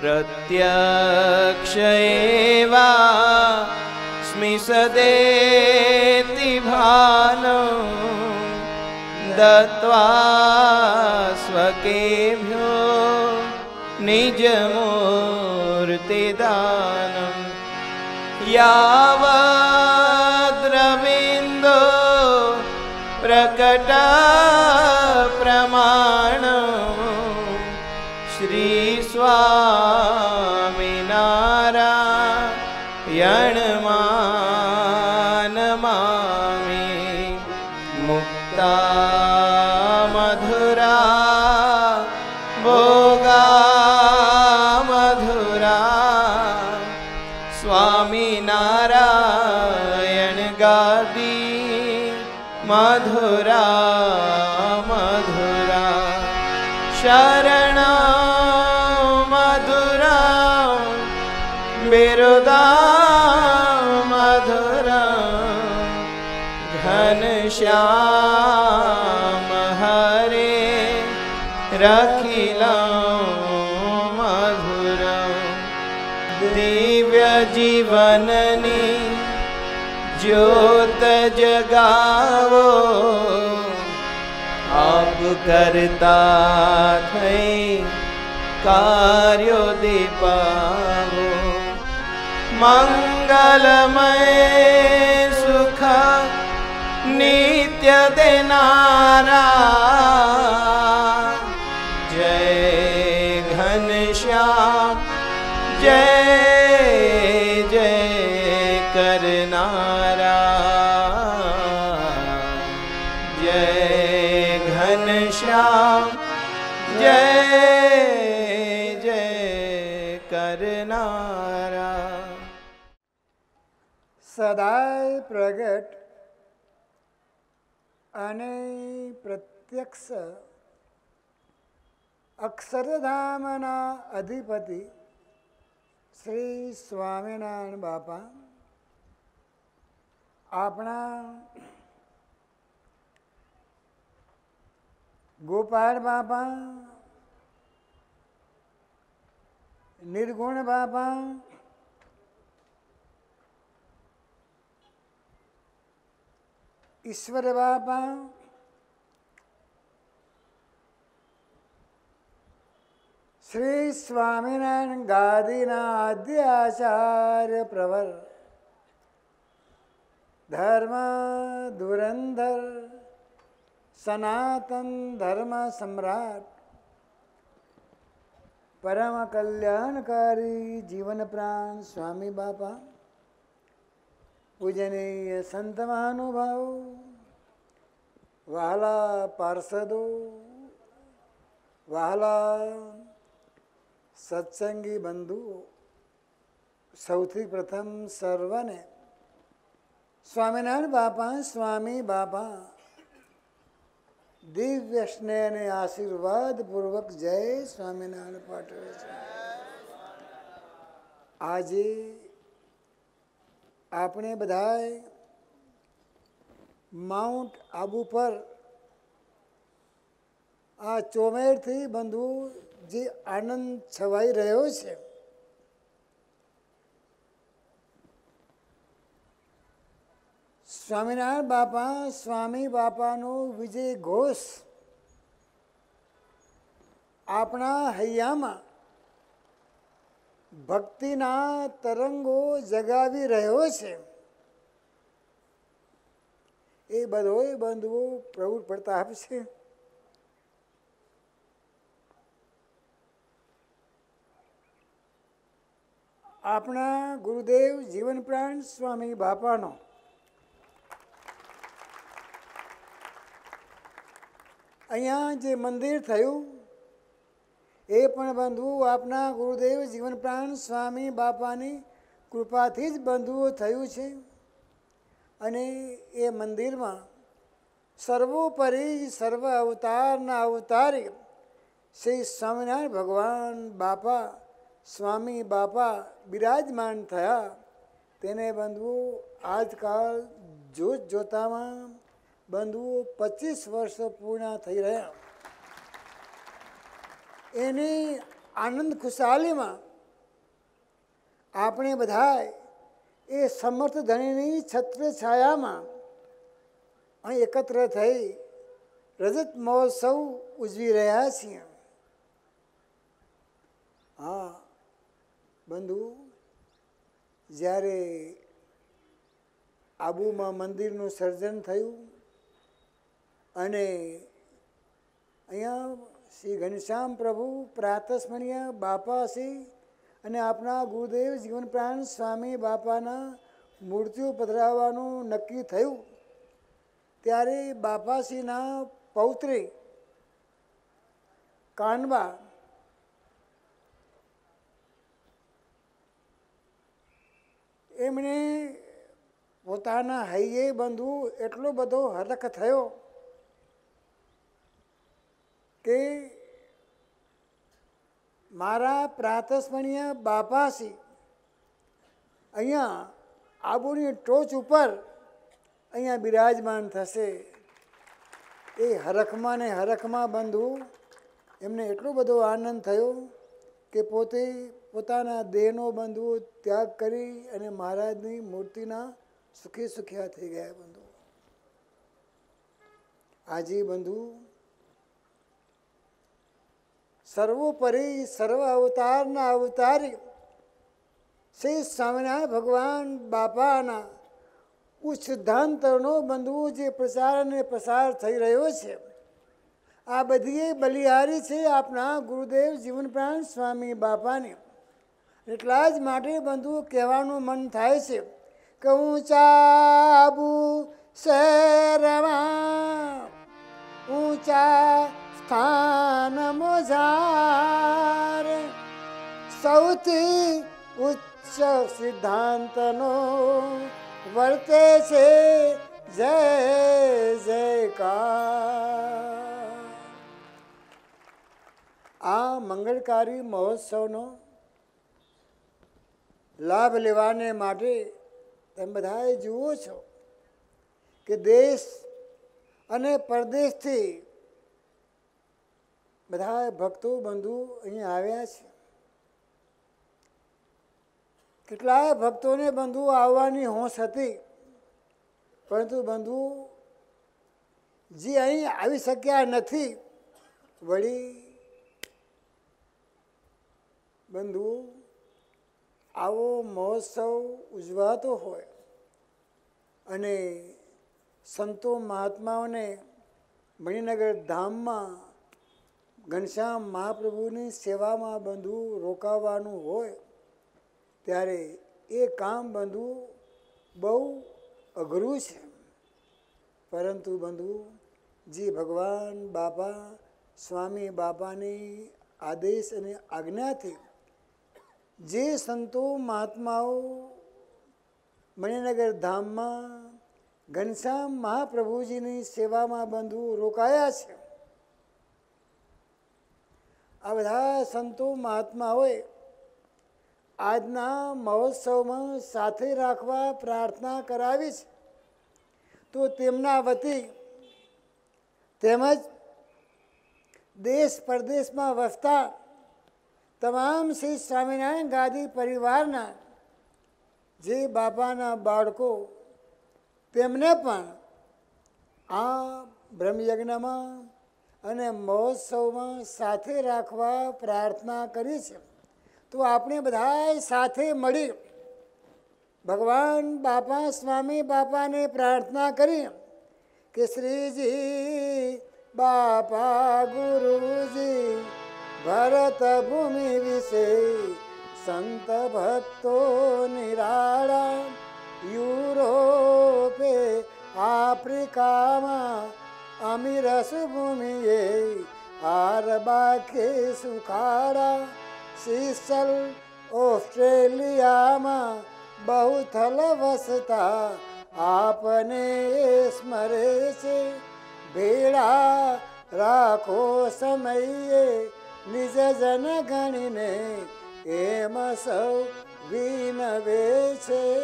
प्रत्यक्ष एवास्मि सदेति भानं दत्त्वा स्वकेभ्यो निजमूर्तिदानं यावद्रविन्दो प्रकटप्रमाणम् જગાવો આપ કરતા થઈ કાર્યો દીપાવો મંગલમય સુખ નિત્ય દેનારા પ્રગટ અને પ્રત્યક્ષ અક્ષરધામના અધિપતિ શ્રી સ્વામિનારાયણ બાપા આપણા ગોપાળ બાપા નિર્ગુણ બાપા ઈશ્વર બાબા શ્રી સ્વામિનારાયણ ગાદીના આદ્ય આચાર્ય પ્રવર. ધર્મ ધુરંધર, સનાતન ધર્મ સમ્રાટ. પરમ કલ્યાણકારી જીવન પ્રાણ સ્વામી બાપા. પૂજનીય સંત મહાનુભાવ, વહાલા પાર્ષદો, વહાલા સત્સંગી બંધુઓ, સૌથી પ્રથમ સર્વને સ્વામિનારાયણ બાપા, સ્વામી બાપા, દિવ્ય સ્નેહને આશીર્વાદપૂર્વક જય સ્વામિનારાયણ પાઠવે છે. આજે આપણે બધાએ માઉન્ટ આબુ પર આ ચોમેરથી બંધુ જે આનંદ છવાઈ રહ્યો છે. સ્વામિનારાયણ બાપા, સ્વામી બાપાનો વિજય ઘોષ આપણા હૈયામાં ભક્તિના તરંગો જગાવી રહ્યો છે. એ બધો બંધુઓ પ્રભુ પ્રતાપ છે. આપણા ગુરુદેવ જીવન પ્રાણ સ્વામી બાપાનો અહીંયા જે મંદિર થયું એ પણ બંધુ આપના ગુરુદેવ જીવન પ્રાણ સ્વામી બાપાની કૃપાથી જ બંધુઓ થયું છે. અને એ મંદિરમાં સર્વોપરી સર્વ અવતારના અવતારે શ્રી સ્વામિનારાયણ ભગવાન બાપા, સ્વામી બાપા બિરાજમાન થયા. તેને બંધુઓ આજકાલ જોત જોતામાં બંધુઓ પચીસ વર્ષ પૂર્ણ થઈ રહ્યા. એની આનંદ ખુશાલીમાં આપણે બધા એ સમર્થ ધણીની છત્ર છાયામાં અહીં એકત્ર થઈ રજત મહોત્સવ ઉજવી રહ્યા છીએ. હા, બંધુ, જ્યારે આબુમાં મંદિરનું સર્જન થયું અને અહીંયા શ્રી ઘનશ્યામ પ્રભુ પ્રાતસ્મરણીય બાપા શ્રી અને આપણા ગુરુદેવ જીવનપ્રાણ સ્વામી બાપાના મૂર્તિઓ પધરાવવાનું નક્કી થયું. ત્યારે બાપાશ્રીના પૌત્રી કાનબા એમણે પોતાના હૈયે બંધુ એટલો બધો હરખ થયો કે મારા પ્રાતસ્મરણીય બાપાસી અહીંયા આબુની ટોચ ઉપર અહીંયા બિરાજમાન થશે. એ હરખમાં ને હરખમાં બંધુ, એમને એટલો બધો આનંદ થયો કે પોતે પોતાના દેહનો બંધુ ત્યાગ કરી અને મહારાજની મૂર્તિના સુખી સુખ્યા થઈ ગયા બંધુ. આજે બંધુ સર્વોપરી સર્વ અવતારના અવતારી. શ્રી સ્વામિનારાયણ ભગવાન બાપાના ઉચ્ચ બંધુ જે પ્રચાર અને પ્રસાર થઈ રહ્યો છે. આ બધી બલિહારી છે આપણા ગુરુદેવ જીવન પ્રાણ સ્વામી બાપાને. એટલા જ માટે બંધુ કહેવાનું મન થાય છે કે હું ચાબુ શહેરમાં ઊંચા સ્થાન મોજાર સૌથી ઉચ્ચ સિદ્ધાંતનો વર્તે છે જય જયકાર આ મંગળકારી મહોત્સવનો લાભ લેવાને માટે તમે બધાએ જુઓ છો કે દેશ અને પરદેશથી બધા ભક્તો બંધુ અહીંયા આવ્યા છે. કેટલાય ભક્તોને બંધુ આવવાની હોશ હતી, પરંતુ બંધુ જે અહીં આવી શક્યા નથી, વળી બંધુ આવો મહોત્સવ ઉજવાતો હોય અને સંતો મહાત્માઓને મણિનગર ધામમાં ઘનશ્યામ મહાપ્રભુની સેવામાં બંધુ રોકાવાનું હોય, ત્યારે એ કામ બંધુ બહુ અઘરું છે. પરંતુ બંધુ, જે ભગવાન બાપા, સ્વામી બાપાની આદેશ અને આજ્ઞાથી જે સંતો મહાત્માઓ મણિનગર ધામમાં ઘનશ્યામ મહાપ્રભુજીની સેવામાં બંધુ રોકાયા છે આ બધા સંતો મહાત્માઓએ આજના મહોત્સવમાં સાથે રાખવા પ્રાર્થના કરાવી છે તો તેમના વતી તેમજ દેશ પરદેશમાં વસતા તમામ શ્રી સ્વામિનારાયણ ગાદી પરિવારના જે બાપાના બાળકો, તેમને પણ આ બ્રહ્મયજ્ઞમાં અને મહોત્સવમાં સાથે રાખવા પ્રાર્થના કરી છે. તો આપણે બધા સાથે મળી ભગવાન બાપા, સ્વામી બાપાને પ્રાર્થના કરી કે શ્રીજી બાપા, ગુરુજી, ભરત ભૂમિ વિશે સંત ભક્તો નિરાળા, યુરોપે, આફ્રિકામાં અમીરસ ભૂમિએ આર બાખે સુખાડા. સિસલ ઓસ્ટ્રેલિયામાં બહુ થલ વસતા આપને સ્મરે છે. ભેળા રાખો સમયે નિજ જન ગણીને એમ સૌ વિનવે છે.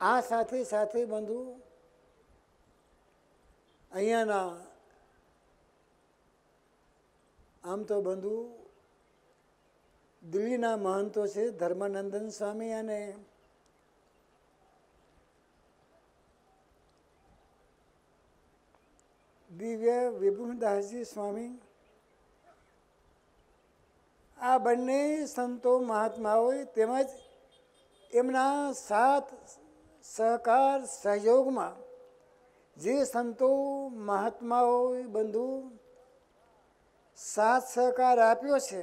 આ સાથે સાથે બંધુ અહીંયાના આમ તો બંધુ દિલ્હીના મહંતો છે, ધર્માનંદન સ્વામી અને દિવ્ય વિભુદાસજી સ્વામી. આ બંને સંતો મહાત્માઓએ તેમજ એમના સાથ સહકાર સહયોગમાં જે સંતો, મહાત્માઓ બંધુ સાથ સહકાર આપ્યો છે,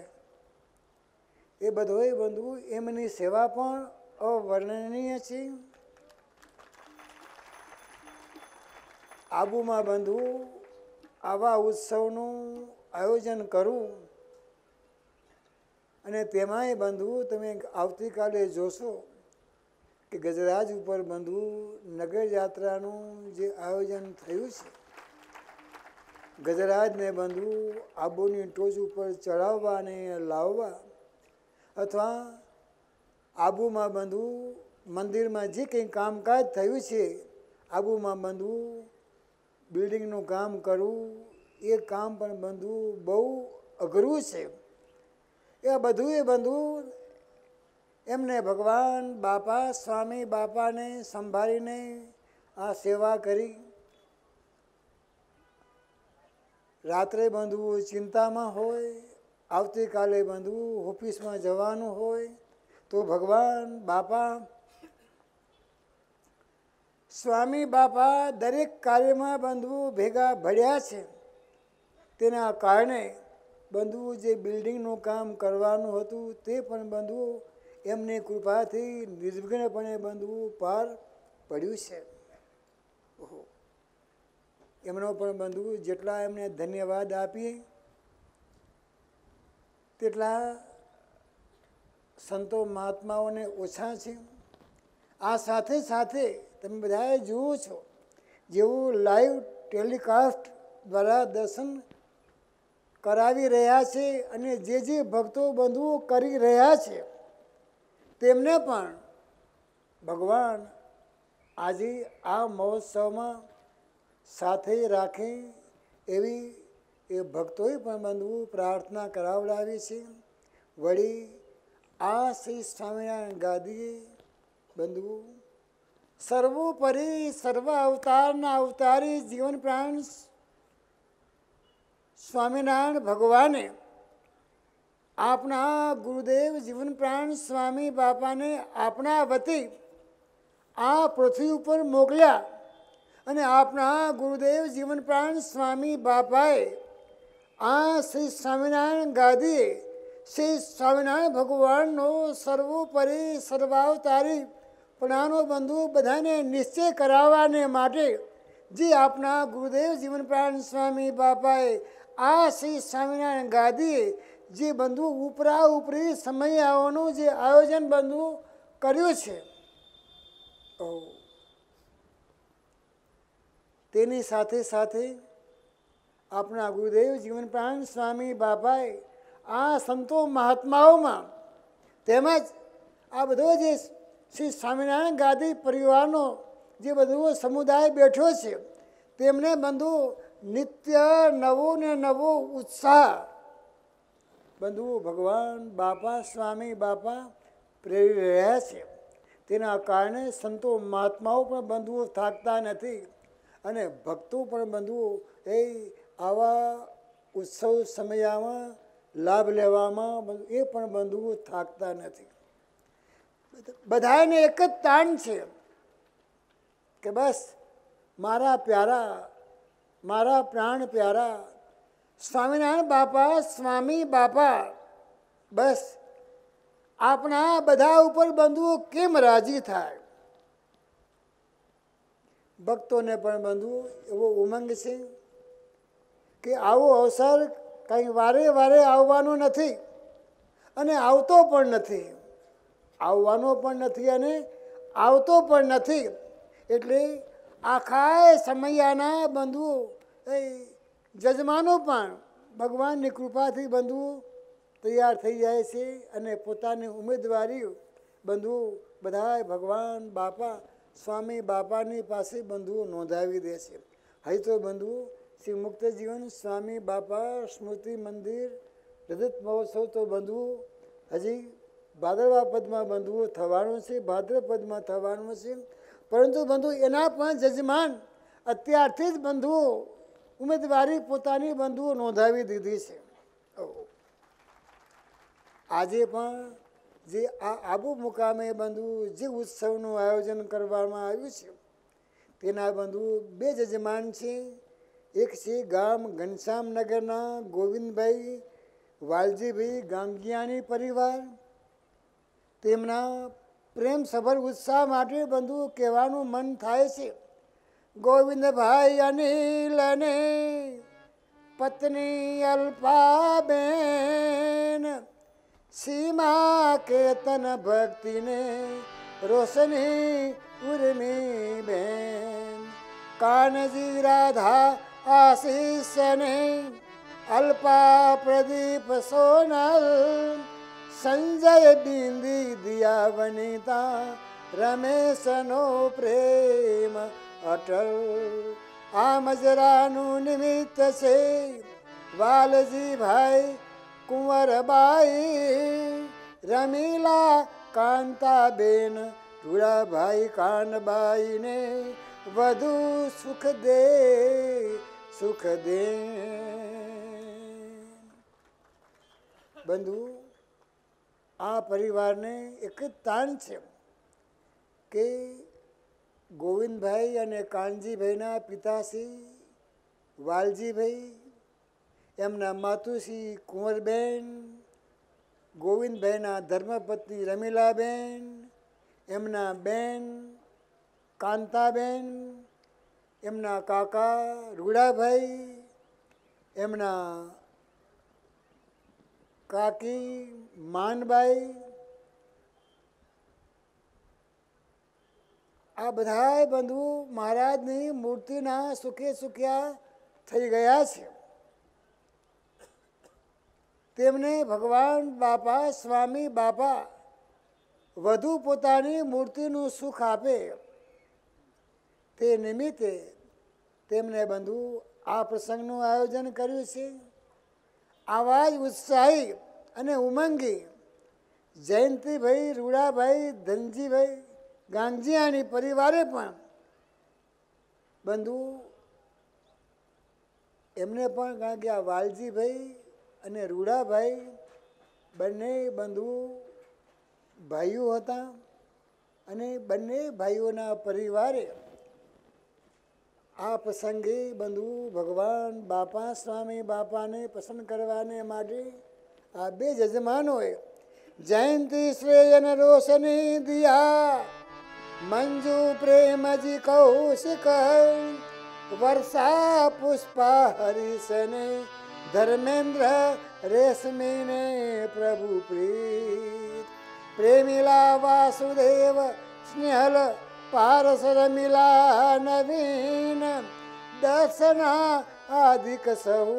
એ બધોય બંધુ એમની સેવા પણ અવર્ણનીય છે. આબુમાં બંધુ આવા ઉત્સવનું આયોજન કરવું અને તેમાંય બંધુ તમે આવતીકાલે જોશો. કે ગજરાજ ઉપર બંધુ નગર યાત્રાનું જે આયોજન થયું છે, ગજરાજને બંધુ આબુની ટોચ ઉપર ચડાવવા અને લાવવા અથવા આબુમાં બંધુ મંદિરમાં જે કંઈ કામકાજ થયું છે, આબુમાં બંધુ બિલ્ડિંગનું કામ કરવું, એ કામ પણ બંધુ બહુ અઘરું છે. એ બધું એ બંધુ એમને ભગવાન, બાપા, સ્વામી, બાપાને સંભાળીને આ સેવા કરી. રાત્રે બંધવું ચિંતામાં હોય, આવતીકાલે બંધવું ઓફિસમાં જવાનું હોય, તો ભગવાન, બાપા, સ્વામી, બાપા દરેક કાર્યમાં બંધવું ભેગા ભળ્યા છે. તેના કારણે બંધવું જે બિલ્ડિંગનું કામ કરવાનું હતું તે પણ બંધુઓ એમની કૃપાથી નિર્વિઘ્નપણે બંધવું પાર પડ્યું છે ઓહો. એમનો પણ બંધુ જેટલા એમને ધન્યવાદ આપીએ, તેટલા સંતો મહાત્માઓને ઓછા છે આ સાથે સાથે તમે બધાએ જુઓ છો જેવું લાઈવ ટેલિકાસ્ટ દ્વારા દર્શન કરાવી રહ્યા છે અને જે જે ભક્તો બંધુઓ કરી રહ્યા છે તેમને પણ ભગવાન આજે આ મહોત્સવમાં સાથે રાખે એવી એ ભક્તોએ પણ બંધુ પ્રાર્થના કરાવડાવી છે. વળી આ શ્રી સ્વામિનારાયણ ગાદીએ બંધુ સર્વોપરી સર્વ અવતારના અવતારી જીવન પ્રાણ સ્વામિનારાયણ ભગવાને આપણા ગુરુદેવ જીવન પ્રાણ સ્વામી બાપાને આપણા વતી આ પૃથ્વી ઉપર મોકલ્યા અને આપણા ગુરુદેવ જીવન પ્રાણ સ્વામી બાપાએ આ શ્રી સ્વામિનારાયણ ગાદીએ શ્રી સ્વામિનારાયણ ભગવાનનો સર્વોપરી સર્વાવતારી પણાનો બંધુ બધાને નિશ્ચય કરાવવાને માટે જે આપણા ગુરુદેવ જીવન પ્રાણ સ્વામી બાપાએ આ શ્રી સ્વામિનારાયણ ગાદીએ જે બંધુ ઉપરા ઉપરી સમયાઓનું જે આયોજન બંધુ કર્યું છે. તેની સાથે સાથે આપણા ગુરુદેવ જીવન પ્રાણ સ્વામી બાપાએ આ સંતો મહાત્માઓમાં તેમજ આ બધો જે શ્રી સ્વામિનારાયણ ગાદી પરિવારનો જે બધો સમુદાય બેઠો છે, તેમને બંધુ નિત્ય નવો ને નવો ઉત્સાહ બંધુ ભગવાન બાપા, સ્વામી બાપા પ્રેરી રહ્યા છે. તેના કારણે સંતો મહાત્માઓ પણ બંધુઓ થાકતા નથી અને ભક્તો પણ બંધુઓ એ આવા ઉત્સવ સમયમાં લાભ લેવામાં એ પણ બંધુઓ થાકતા નથી. બધાને એક જ તાણ છે કે બસ મારા પ્યારા, મારા પ્રાણ પ્યારા સ્વામિનારાયણ બાપા, સ્વામી બાપા, બસ. આપણા બધા ઉપર બંધુઓ કેમ રાજી થાય? ભક્તોને પણ બંધુ એવો ઉમંગ છે કે આવો અવસર કંઈ વારે વારે આવવાનો નથી અને આવતો પણ નથી. આવવાનો પણ નથી અને આવતો પણ નથી. એટલે આખા સમયાના બંધુઓ, એ જજમાનો પણ ભગવાનની કૃપાથી બંધુઓ તૈયાર થઈ જાય છે અને પોતાની ઉમેદવારી બંધુઓ બધાય ભગવાન, બાપા, સ્વામી, બાપાની પાસે બંધુઓ નોંધાવી દે છે. હજી તો બંધુઓ શ્રી મુક્ત જીવન સ્વામી, બાપા, સ્મૃતિ મંદિર, રજત મહોત્સવ તો બંધુઓ, હજી ભાદરવા પદમાં બંધુઓ થવાનું છે ભાદ્રપદમાં થવાનું છે. પરંતુ બંધુ એના પણ જજમાન અત્યારથી જ બંધુઓ ઉમેદવારી પોતાની બંધુઓ નોંધાવી દીધી છે. આજે પણ જે આ આબુ મુકામે બંધુ જે ઉત્સવનું આયોજન કરવામાં આવ્યું છે, તેના બંધુ બે જજમાન છે. એક છે ગામ ઘનશ્યામનગરના ગોવિંદભાઈ વાલજીભાઈ ગાંગિયાની પરિવાર. તેમના પ્રેમસભર ઉત્સાહ માટે બંધુ કહેવાનું મન થાય છે. ગોવિંદભાઈ અનિલ અને પત્ની અલ્પાબેન સીમા કેતન ભક્તિને રોશની ઉર્મી બેન કાનજી રાધા આશીષ ને અલ્પા પ્રદીપ સોનલ સંજય બિંદી દિયા વનિતા રમેશનો પ્રેમ અટલ, આ મજરાનું નિમિત્ત છે વાલજીભાઈ કુંવરબાઈ, રમીલા કાંતાબેન ટુડાભાઈ કાનબાઈને વધુ સુખ દે સુખ દે. બંધુ, આ પરિવારને એક તાણ છે કે ગોવિંદભાઈ અને કાનજીભાઈના પિતાશ્રી, વાલજીભાઈ, એમના માતુશ્રી કુંવરબેન, ગોવિંદભાઈના ધર્મપત્ની રમીલાબેન, એમના બેન કાંતાબેન, એમના કાકા રૂડાભાઈ, એમના કાકી માનબાઈ આ બધાય બંધુ મહારાજની મૂર્તિના સુખે સુખ્યા થઈ ગયા છે. તેમને ભગવાન બાપા, સ્વામી બાપા વધુ પોતાની મૂર્તિનું સુખ આપે. તે નિમિત્તે તેમને બંધુ આ પ્રસંગનું આયોજન કર્યું છે. આવા જ ઉત્સાહી અને ઉમંગી જયંતિભાઈ, રૂડાભાઈ, ધનજીભાઈ ગાંગજીયાની પરિવારે પણ બંધુ એમને પણ કારણ કે આ વાલજીભાઈ અને રૂડાભાઈ બંને બંધુ ભાઈઓ હતા અને બંને ભાઈઓના પરિવારે આ પ્રસંગે બંધુ ભગવાન બાપા સ્વામી બાપાને પસંદ કરવાને માટે આ બે જજમાનોએ જયંતિ શ્રેયન રોશની દિયા. મંજુ પ્રેમજી કૌશિક વર્ષા પુષ્પા હરીશને ધર્મેન્દ્ર રેશમીને પ્રભુ પ્રીત પ્રેમિલા વાસુદેવ સ્નેહલ પારસ રમિલા નવીન દર્શના આદિક સૌ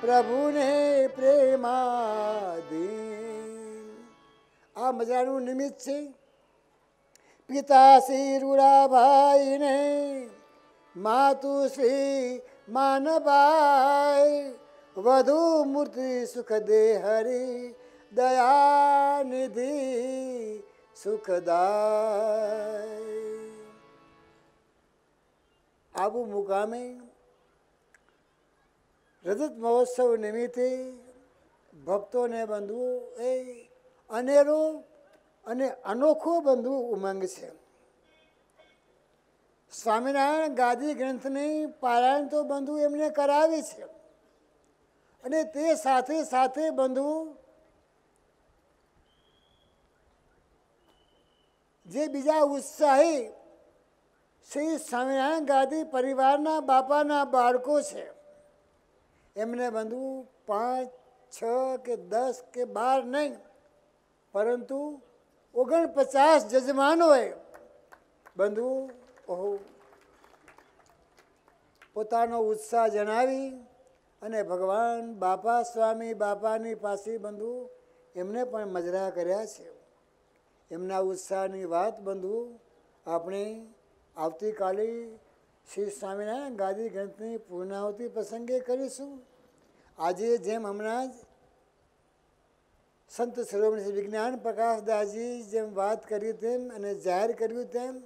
પ્રભુને પ્રેમાધીન આ મજાનું નિમિત્ત છે પિતા શ્રી રૂડાભાઈને માતુશ્રી માનભાઈ વધુ મૂર્તિ સુખ દે હરી દયાનિધિ સુખદાય આબુ મુકામે રજત મહોત્સવ નિમિત્તે ભક્તોને બંધુઓ એ અનેરો અને અનોખો બંધુ ઉમંગ છે. સ્વામિનારાયણ ગાદી ગ્રંથની પારાયણ તો બંધુ એમને કરાવી છે. અને તે સાથે સાથે બંધુ જે બીજા ઉત્સાહી શ્રી સ્વામિનારાયણ ગાદી પરિવારના બાપાના બાળકો છે. એમને બંધુ પાંચ, છ કે દસ કે બાર નહીં, પરંતુ ઓગણપચાસ જજમાનોએ બંધુ ઓહો પોતાનો ઉત્સાહ જણાવી અને ભગવાન બાપા સ્વામી બાપાની પાસે બંધુ એમને પણ મજરા કર્યા છે. એમના ઉત્સાહની વાત બંધુ આપણે આવતીકાલે શ્રી સ્વામિનારાયણ ગાદી ગ્રંથની પૂર્ણાહુતિ પ્રસંગે કરીશું. આજે જેમ હમણાં જ સંત શિરોમણી વિજ્ઞાન પ્રકાશદાસજી જેમ વાત કરી તેમ અને જાહેર કર્યું તેમ,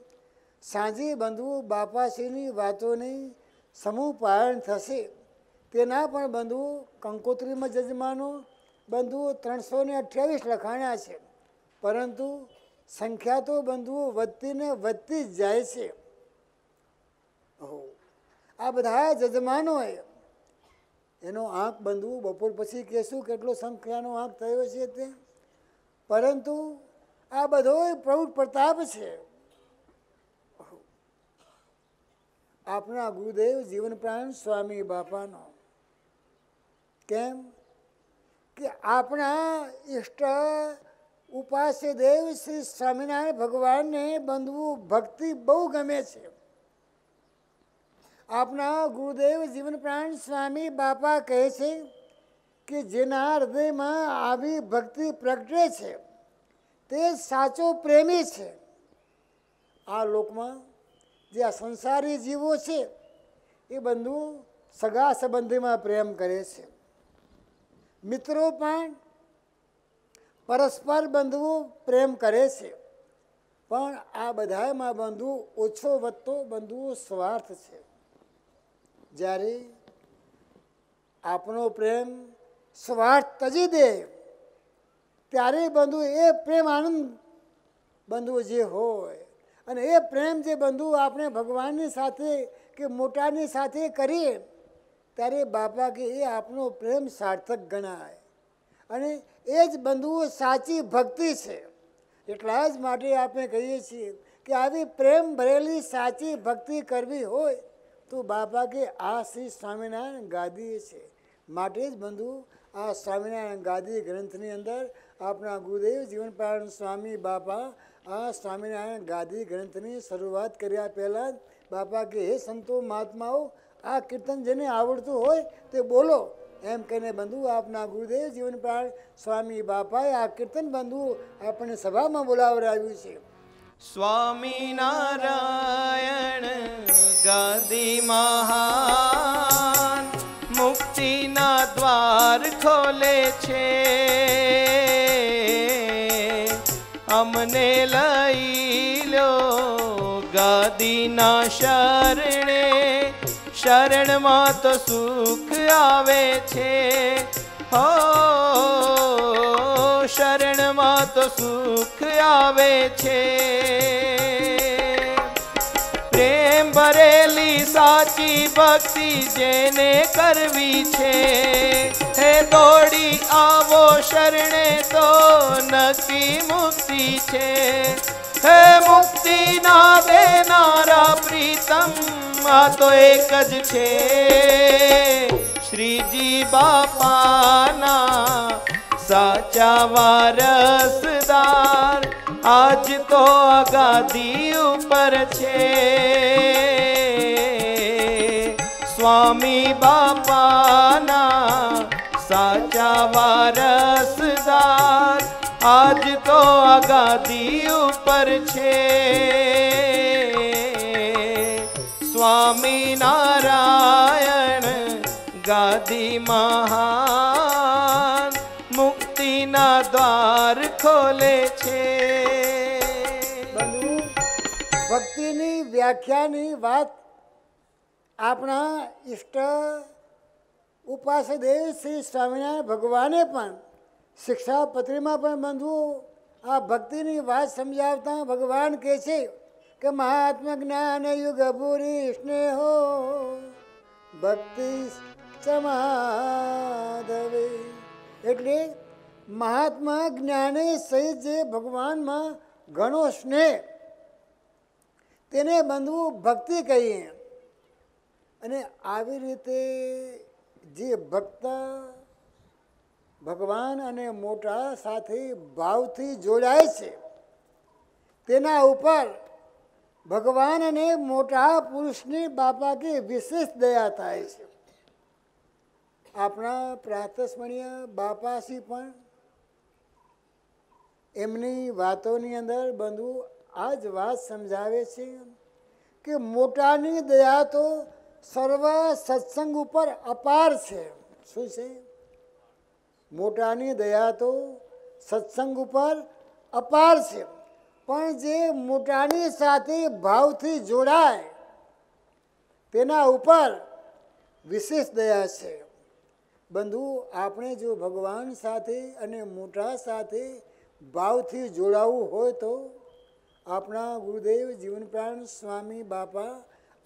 સાંજે બંધુ બાપાશ્રીની વાતોની સમૂહ પારણ થશે. તેના પણ બંધુઓ કંકોત્રીમાં જજમાનો, બંધુઓ ત્રણસો ને અઠ્યાવીસ લખાણ્યા છે. પરંતુ સંખ્યા તો બંધુઓ વધતી ને વધતી જ જાય છે. આ બધા જજમાનોએ એનો આંખ બંધવું બપોર પછી કહેશું કેટલો સંખ્યાનો આંખ થયો છે તે. પરંતુ આ બધો પ્રૌઢ પ્રતાપ છે. આપણા ગુરુદેવ જીવન પ્રાણ સ્વામી બાપાનો. કેમ? કે આપણા ઈષ્ટ ઉપાસ્ય દેવ શ્રી સ્વામિનારાયણ ભગવાનને બંધવું ભક્તિ બહુ ગમે છે. આપણા ગુરુદેવ જીવન પ્રાણ સ્વામી બાપા કહે છે કે જેના હૃદયમાં આવી ભક્તિ પ્રગટે છે, તે સાચો પ્રેમી છે. આ લોકમાં જે આ સંસારી જીવો છે, એ બંધુ સગા સંબંધીમાં પ્રેમ કરે છે. મિત્રો પણ પરસ્પર બંધુઓ પ્રેમ કરે છે, પણ આ બધામાં બંધુ ઓછો વધતો બંધુઓ સ્વાર્થ છે. જ્યારે આપણો પ્રેમ સ્વાર્થ તજી દે, ત્યારે બંધુ એ પ્રેમ આનંદ બંધુ જે હોય. અને એ પ્રેમ જે બંધુ આપણે ભગવાનની સાથે કે મોટાની સાથે કરીએ, ત્યારે બાપા કે એ આપણો પ્રેમ સાર્થક ગણાય. અને એ જ બંધુઓ સાચી ભક્તિ છે. એટલા જ માટે આપણે કહીએ છીએ કે આવી પ્રેમ ભરેલી સાચી ભક્તિ કરવી હોય તો બાપા કે આ શ્રી સ્વામિનારાયણ ગાદી છે. માટે જ બંધુ આ સ્વામિનારાયણ ગાદી ગ્રંથની અંદર આપણા ગુરુદેવ જીવનપારાયણ સ્વામી બાપા આ સ્વામિનારાયણ ગાદી ગ્રંથની શરૂઆત કર્યા પહેલાં જ બાપા કે હે સંતો મહાત્માઓ, આ કીર્તન જેને આવડતું હોય તે બોલો. એમ કહીને બંધુ આપના ગુરુદેવ જીવનપાળ સ્વામી બાપાએ આ કીર્તન બંધુ આપણને સભામાં બોલાવડાવ્યું છે. સ્વામિનારાયણ ગાદી મહાન મુક્તિના દ્વાર ખોલે છે. અમને લઈ લો ગાદીના શરણે, શરણમાં તો સુખ આવે છે. હો શરણમાં તો સુખ આવે છે. પ્રેમ ભરેલી સાચી ભક્તિ જેને કરવી છે. હે દોડી આવો શરણે તો નક્કી મુક્તિ છે. હે મુક્તિ ના દેનારા પ્રીતમ, આ તો એક જ છે. શ્રીજી બાપાના સાચા વારસદાર. આજ તો અગાદી ઉપર છે. સ્વામી બાપાના સાચા વારસદાર. આજ તો અગાદી ઉપર છે. સ્વામી નારાયણ ગાદી મહાન દ્વાર ખોલે છે. ભક્તિની વ્યાખ્યાની વાત આપણા ઈષ્ટ ઉપાસદેવ શ્રી સ્વામિનારાયણ ભગવાને પણ શિક્ષાપત્રીમાં પણ બંધુ આ ભક્તિની વાત સમજાવતા ભગવાન કહે છે કે મહાત્મા જ્ઞાન યુગ ભૂરી સ્નેહો, ભક્તિ સમાધવે એટલે મહાત્મા જ્ઞાને સહિત જે ભગવાનમાં ઘણો સ્નેહ, તેને બંધવું ભક્તિ કહીએ. અને આવી રીતે જે ભક્ત ભગવાન અને મોટા સાથે ભાવથી જોડાય છે, તેના ઉપર ભગવાન અને મોટા પુરુષની બાપા કે વિશેષ દયા થાય છે. આપણા પ્રાતસ્મરણીય બાપાસી પણ એમની વાતોની અંદર બંધુ આ જ વાત સમજાવે છે કે મોટાની દયા તો સર્વ સત્સંગ ઉપર અપાર છે. શું છે? મોટાની દયા તો સત્સંગ ઉપર અપાર છે. પણ જે મોટાની સાથે ભાવથી જોડાય, તેના ઉપર વિશેષ દયા છે. બંધુ, આપણે જો ભગવાન સાથે અને મોટા સાથે ભાવથી જોડાવું હોય તો આપણા ગુરુદેવ જીવનપ્રાણ સ્વામી બાપા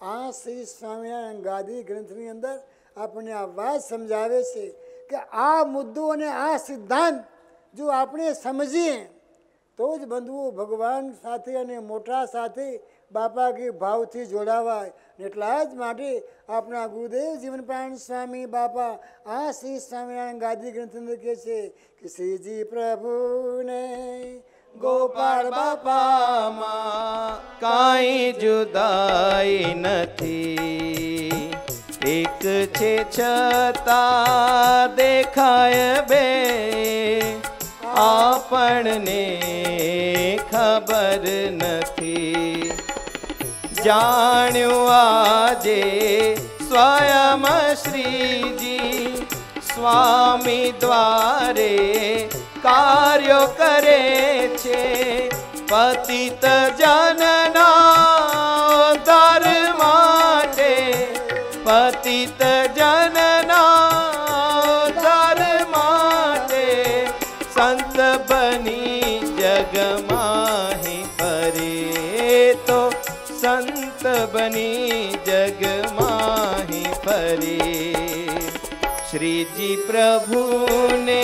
આ શ્રી સ્વામિનારાયણ ગાદી ગ્રંથની અંદર આપણને આ વાત સમજાવે છે કે આ મુદ્દો અને આ સિદ્ધાંત જો આપણે સમજીએ તો જ બંધુઓ ભગવાન સાથે અને મોટા સાથે બાપા કે ભાવથી જોડાવાય. એટલા જ માટે આપણા ગુરુદેવ જીવનપ્રાણ સ્વામી બાપા આ શ્રી સ્વામિનારાયણ ગાદી ગ્રંથ કહે છે કે શ્રીજી પ્રભુને, ગોપાળ બાપામાં કાંઈ જુદાઈ નથી. એક છે છતાં દેખાય બે, આપણને ખબર નથી. જાણ્યું આજે સ્વયં શ્રીજી સ્વામી દ્વારે કાર્યો કરે છે પતિત જનના સંત બની જગમાહી ફરે શ્રીજી પ્રભુને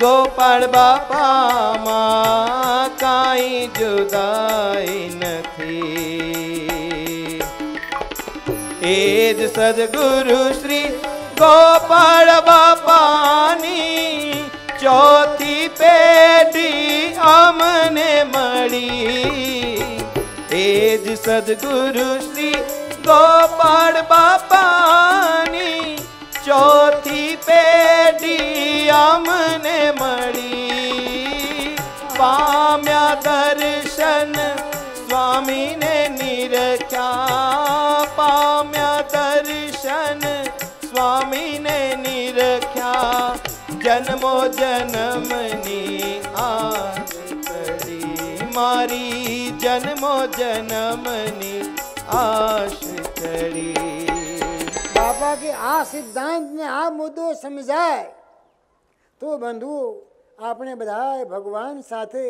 ગોપાળ બાપામાં કાંઈ જુદાઈ નથી એ જ સદગુરુ શ્રી ગોપાળ બાપાની ચોથી પેઢી અમને મળી એ જ સદગુરુ શ્રી ગોપાળ બાપાની ચોથી પેઢી અમને મળી. પામ્યા દર્શન સ્વામીને નિરખ્યા. પામ્યા દર્શન સ્વામીને નિરખ્યા. જન્મો જન્મની આ મારી જન્મો જન્મની આશ કરી બાપા કે આ સિદ્ધાંતને આ મુદ્દો સમજાય. તો બંધુ, આપણે બધા ભગવાન સાથે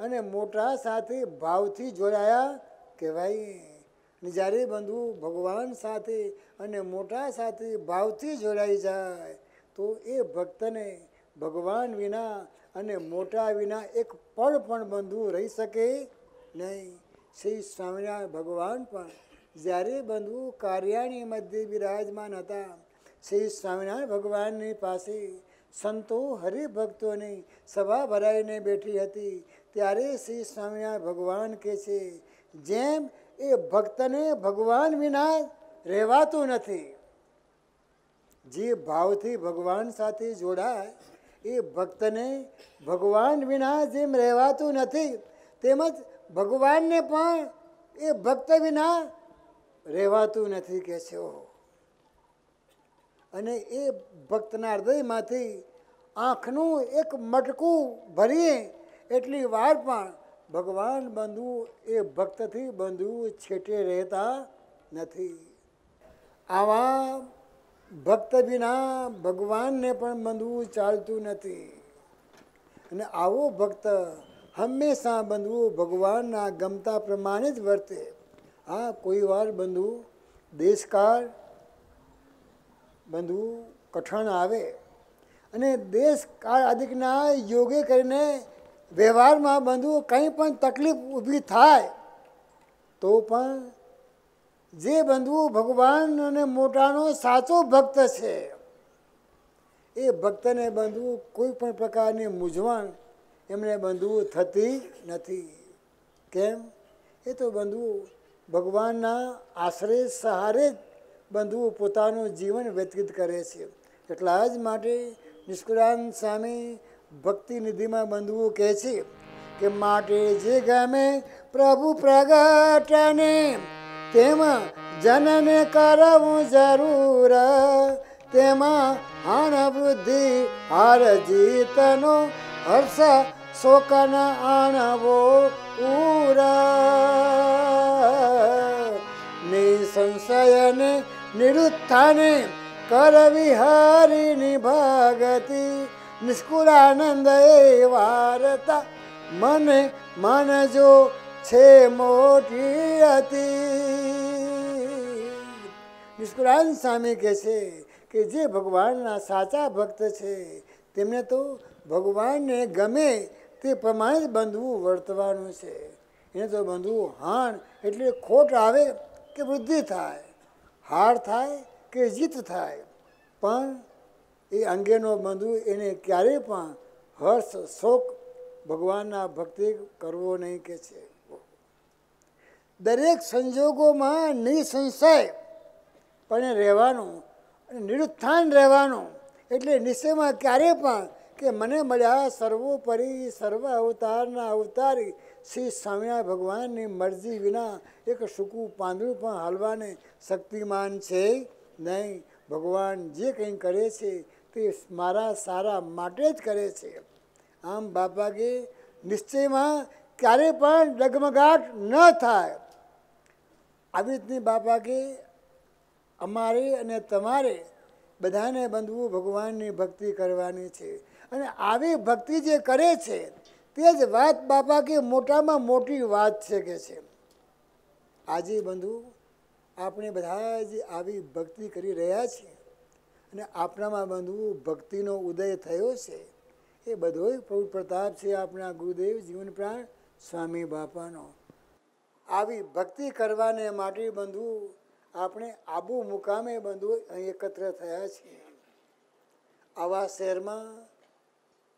અને મોટા સાથે ભાવથી જોડાયા કહેવાય. ને જ્યારે બંધુ ભગવાન સાથે અને મોટા સાથે ભાવથી જોડાઈ જાય, તો એ ભક્તને ભગવાન વિના અને મોટા વિના એક પળ પણ બંધુ રહી શકે નહીં. શ્રી સ્વામિનારાયણ ભગવાન પણ જ્યારે બંધુ કાર્યાણી મધ્ય બિરાજમાન હતા, શ્રી સ્વામિનારાયણ ભગવાનની પાસે સંતો હરિભક્તોની સભા ભરાઈને બેઠી હતી. ત્યારે શ્રી સ્વામિનારાયણ ભગવાન કહે છે, જેમ એ ભક્તને ભગવાન વિના રહેવાતું નથી, જે ભાવથી ભગવાન સાથે જોડાય એ ભક્તને ભગવાન વિના જેમ રહેવાતું નથી. તેમજ ભગવાનને પણ એ ભક્ત વિના રહેવાતું નથી કે છે. અને એ ભક્તના હૃદયમાંથી આંખનું એક મટકું ભરીએ એટલી વાર પણ ભગવાન બંધુ એ ભક્તથી બંધુ છેટે રહેતા નથી. આવા ભક્ત વિના ભગવાનને પણ બંધવું ચાલતું નથી. અને આવો ભક્ત હંમેશા બંધવું ભગવાનના ગમતા પ્રમાણે જ વર્તે. હા, કોઈ વાર બંધવું દેશકાળ, બંધવું કઠણ આવે. અને દેશ કાળ આદિકના યોગે કરીને વ્યવહારમાં બંધવું કંઈ પણ તકલીફ ઊભી થાય, તો પણ જે બંધુ ભગવાન અને મોટાનો સાચો ભક્ત છે, એ ભક્તને બંધુ કોઈ પણ પ્રકારની મૂંઝવણ એમને બંધુ થતી નથી. કેમ? એ તો બંધુ ભગવાનના આશરે સહારે જ બંધુ પોતાનું જીવન વ્યતીત કરે છે. એટલા જ માટે નિષ્કુળાન સ્વામી ભક્તિ નિધિમાં બંધુઓ કહે છે કે, માટે જે ગમે પ્રભુ પ્રગટને તેમાં જનને કરવું જરૂર. તેમાં હાન વૃદ્ધિ, હાર જીતનો હર્ષ શોકન આણવો પૂરા નિસંશયને નિરુત્થાને કરવી હરિની ભગતિ, નિષ્કુળાનંદ એ વાર્તા. મને માનજો છે મોટી હતી નિષ્કુરાન સ્વામી કહે છે કે જે ભગવાનના સાચા ભક્ત છે, તેમને તો ભગવાનને ગમે તે પ્રમાણે જ બંધવું વર્તવાનું છે. એને તો બંધવું હાણ એટલે ખોટ આવે કે વૃદ્ધિ થાય, હાર થાય કે જીત થાય. પણ એ અંગેનો બંધુ એને ક્યારેય પણ હર્ષ શોક ભગવાનના ભક્તિ કરવો નહીં કે છે. દરેક સંજોગોમાં નિસંશય, પણ રહેવાનું અને નિરુત્થાન રહેવાનું. એટલે નિશ્ચયમાં ક્યારેય પણ કે મને મળ્યા સર્વોપરી, સર્વ અવતારના અવતારી શ્રી સ્વામિનારાયણ ભગવાનની મરજી વિના એક સૂકું પાંદડું પણ હાલવાને શક્તિમાન છે નહીં. ભગવાન જે કંઈ કરે છે તે મારા સારા માટે જ કરે છે. આમ બાપા કે નિશ્ચયમાં ક્યારેય પણ ડગમગાટ ન થાય. આવી રીતની બાપા કે અમારે અને તમારે બધાને બંધવું ભગવાનની ભક્તિ કરવાની છે. અને આવી ભક્તિ જે કરે છે, તે જ વાત બાપા કે મોટામાં મોટી વાત છે કે છે. આજે બંધુ, આપણે બધા જ આવી ભક્તિ કરી રહ્યા છીએ અને આપણામાં બંધુ ભક્તિનો ઉદય થયો છે. એ બધોય પ્રભુ પ્રતાપ છે આપણા ગુરુદેવ જીવન પ્રાણ સ્વામી બાપાનો. આવી ભક્તિ કરવાને માટે બંધુ આપણે આબુ મુકામે બંધુ અહીં એકત્ર થયા છીએ. આવા શહેરમાં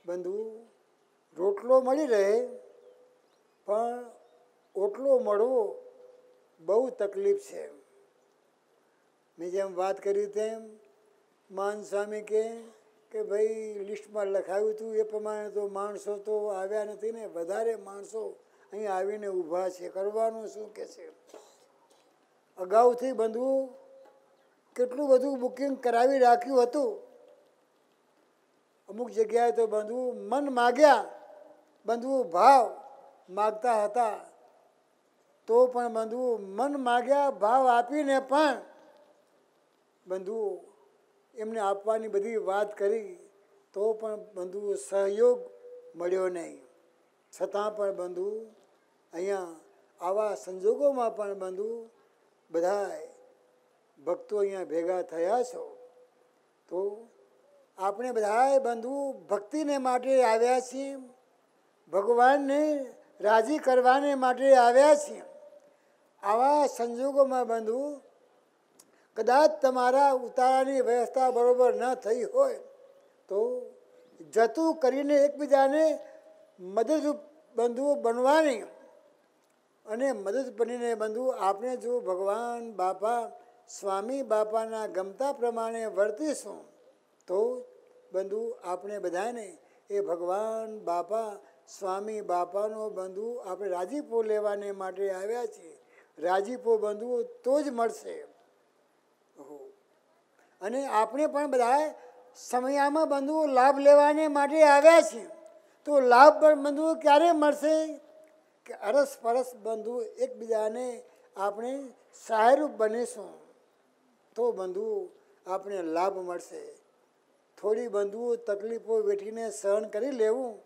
બંધુ રોટલો મળી રહે, પણ ઓટલો મળવો બહુ તકલીફ છે. મેં જેમ વાત કરી તેમ માન સ્વામી કે કે ભાઈ લિસ્ટમાં લખાયું હતું એ પ્રમાણે તો માણસો તો આવ્યા નથી ને, વધારે માણસો અહીં આવીને ઊભા છે. કરવાનું શું કે છે? અગાઉથી બંધુ કેટલું બધું બુકિંગ કરાવી રાખ્યું હતું. અમુક જગ્યાએ તો બંધુ મન માગ્યા. બંધુ ભાવ માગતા હતા. તો પણ બંધુ મન માગ્યા, ભાવ આપીને પણ બંધુ એમને આપવાની બધી વાત કરી. તો પણ બંધુ સહયોગ મળ્યો નહીં. છતાં પણ બંધુ, અહીંયા આવા સંજોગોમાં પણ બંધુ બધા ભક્તો અહીંયા ભેગા થયા છો. તો આપણે બધાએ બંધુ ભક્તિને માટે આવ્યા છીએ, ભગવાનને રાજી કરવાને માટે આવ્યા છીએ. આવા સંજોગોમાં બંધુ કદાચ તમારા ઉતારાની વ્યવસ્થા બરાબર ન થઈ હોય, તો જતું કરીને એકબીજાને મદદરૂપ બંધુઓ બનવાની અને મદદ બનીને બંધુ આપણે જો ભગવાન બાપા, સ્વામી બાપાના ગમતા પ્રમાણે વર્તીશું, તો બંધુ આપણે બધાને એ ભગવાન બાપા, સ્વામી બાપાનો બંધુ આપણે રાજીપો લેવાને માટે આવ્યા છીએ. રાજીપો બંધુઓ તો જ મળશે. અને આપણે પણ બધા સમયામાં બંધુઓ લાભ લેવાને માટે આવ્યા છીએ. તો લાભ બંધુઓ ક્યારે મળશે? કે અરસ પરસ બંધુ એકબીજાને આપણે સહાયરૂપ બનીશું, તો બંધુ આપણે લાભ મળશે. થોડી બંધુઓ તકલીફો વેઠીને સહન કરી લેવું,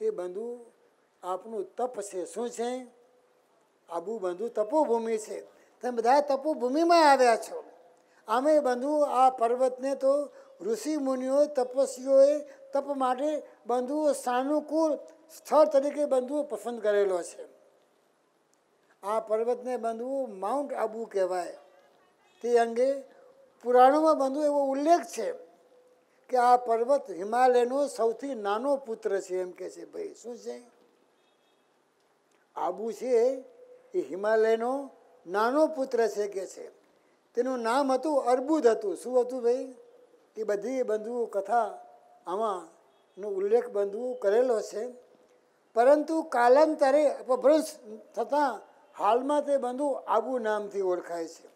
એ બંધુ આપણું તપ છે. શું છે? આબુ બંધુ તપોભૂમિ છે. તમે બધા તપોભૂમિમાં આવ્યા છો. આમે બંધુ આ પર્વતને તો ઋષિ મુનિઓ, તપસ્વીઓએ તપ માટે બંધુઓ સાનુકૂળ સ્થળ તરીકે બંધુઓ પસંદ કરેલો છે. આ પર્વતને બંધુઓ માઉન્ટ આબુ કહેવાય. તે અંગે પુરાણોમાં બંધુ એવો ઉલ્લેખ છે કે આ પર્વત હિમાલયનો સૌથી નાનો પુત્ર છે એમ કે છે. ભાઈ, શું છે? આબુ છે એ હિમાલયનો નાનો પુત્ર છે કે છે. તેનું નામ હતું અર્બુદ હતું. શું હતું ભાઈ? એ બધી બંધુઓ કથા આમાં નો ઉલ્લેખ બંધવું કરેલો છે. પરંતુ કાલાંતરે અપભ્રંશ થતાં હાલમાં તે બંધુ આબુ નામથી ઓળખાય છે.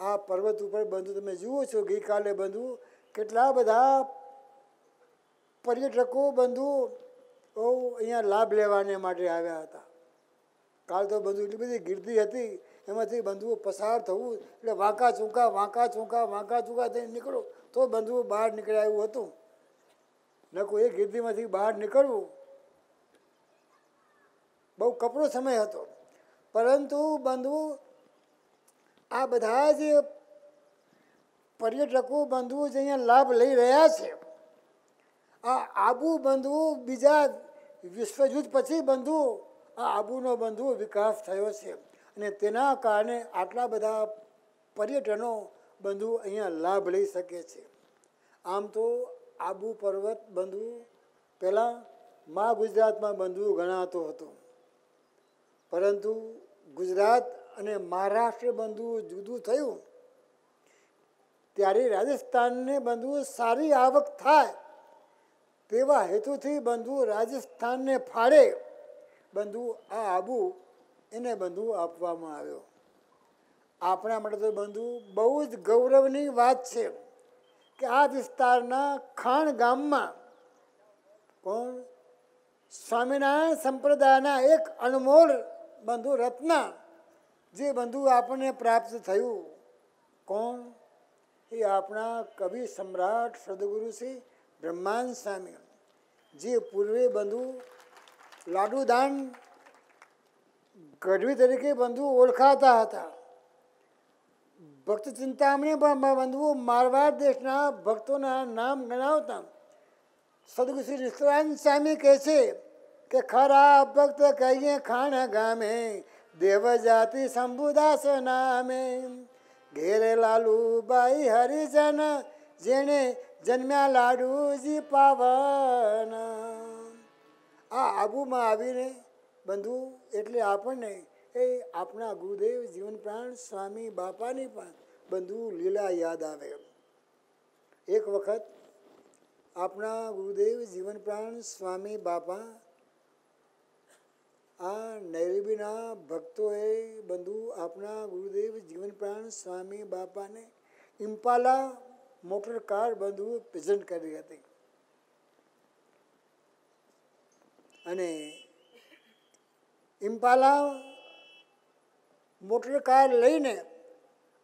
આ પર્વત ઉપર બંધુ તમે જુઓ છો, ગઈકાલે બંધુ કેટલા બધા પર્યટકો બંધુ અહીંયા લાભ લેવાને માટે આવ્યા હતા. કાલ તો બંધુ એટલી બધી ગીર્દી હતી, એમાંથી બંધુઓ પસાર થવું, એટલે વાંકા ચૂંકા વાંકા ચૂંકા વાંકા ચૂંકા થઈને નીકળો. તો બંધુઓ બહાર નીકળ્યા એવું હતું. ન કોઈ એ ગીર્દીમાંથી બહાર નીકળવું બહુ કપરો સમય હતો. પરંતુ બંધુ આ બધા જે પર્યટકો બંધુઓ જે અહીંયા લાભ લઈ રહ્યા છે. આ આબુ બંધુઓ બીજા વિશ્વયુદ્ધ પછી બંધુઓ આ આબુનો બંધુઓ વિકાસ થયો છે. અને તેના કારણે આટલા બધા પર્યટનો બંધુ અહીંયા લાભ લઈ શકે છે. આમ તો આબુ પર્વત બંધુ પહેલાં મા ગુજરાતમાં બંધુ ગણાતો હતો. પરંતુ ગુજરાત અને મહારાષ્ટ્ર બંધુ જુદું થયું. ત્યારે રાજસ્થાનને બંધુ સારી આવક થાય તેવા હેતુથી બંધુ રાજસ્થાનને ફાળે. બંધુ આ આબુ એને બંધુ આપવામાં આવ્યો. આપણા માટે તો બંધુ બહુ જ ગૌરવની વાત છે કે આ વિસ્તારના ખાણ ગામમાં કોણ સ્વામિનારાયણ સંપ્રદાયના એક અનમોલ બંધુ રત્ન જે બંધુ આપણને પ્રાપ્ત થયું. કોણ? એ આપણા કવિ સમ્રાટ સદગુરુ શ્રી બ્રહ્માંડ સ્વામી. જે પૂર્વે બંધુ લાડુદાન ગઢવી તરીકે બંધુ ઓળખાતા હતા. ભક્ત ચિંતામણી પણ બંધુઓ મારવાડ દેશના ભક્તોના નામ ગણાવતા. સદગુરુ શ્રી નિષ્કરાનંદ સ્વામી કહે છે કે, ખરા ભક્ત કહીએ ખાણ ગામે દેવ જાતિ શંભુદાસ નામે. ઘેરે લાલુબાઈ હરિજન, જેણે જન્મ્યા લાડુજી પાવન. આ આબુમાં આવીને બંધુ એટલે આપણને એ આપણા ગુરુદેવ જીવન પ્રાણ સ્વામી બાપાની પણ બંધુ લીલા યાદ આવે. એક વખત આપણા ગુરુદેવ જીવન પ્રાણ સ્વામી બાપા આ નૈરબીના ભક્તોએ બંધુ આપણા ગુરુદેવ જીવન પ્રાણ સ્વામી બાપાને ઇમ્પાલા મોટર કાર બંધુ પ્રેઝન્ટ કરી હતી. અને ઇમ્પાલા મોટર કાર લઈને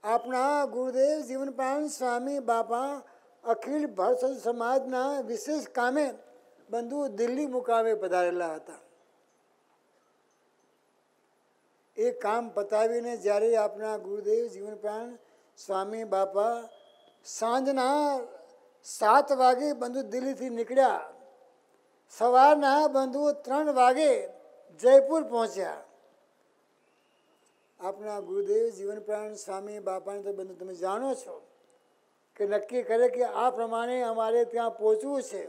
આપણા ગુરુદેવ જીવન સ્વામી બાપા અખિલ ભારત સમાજના વિશેષ કામે બંધુ દિલ્હી મુકામે પધારેલા હતા. એ કામ પતાવીને જ્યારે આપણા ગુરુદેવ જીવનપ્રાણ સ્વામી બાપા સાંજના સાત વાગે બંધુ દિલ્હીથી નીકળ્યા. સવારના બંધુ ત્રણ વાગે જયપુર પહોંચ્યા. આપણા ગુરુદેવ જીવન પ્રાણ સ્વામી બાપાને તો બંધ તમે જાણો છો કે નક્કી કરે કે આ પ્રમાણે અમારે ત્યાં પહોંચવું છે.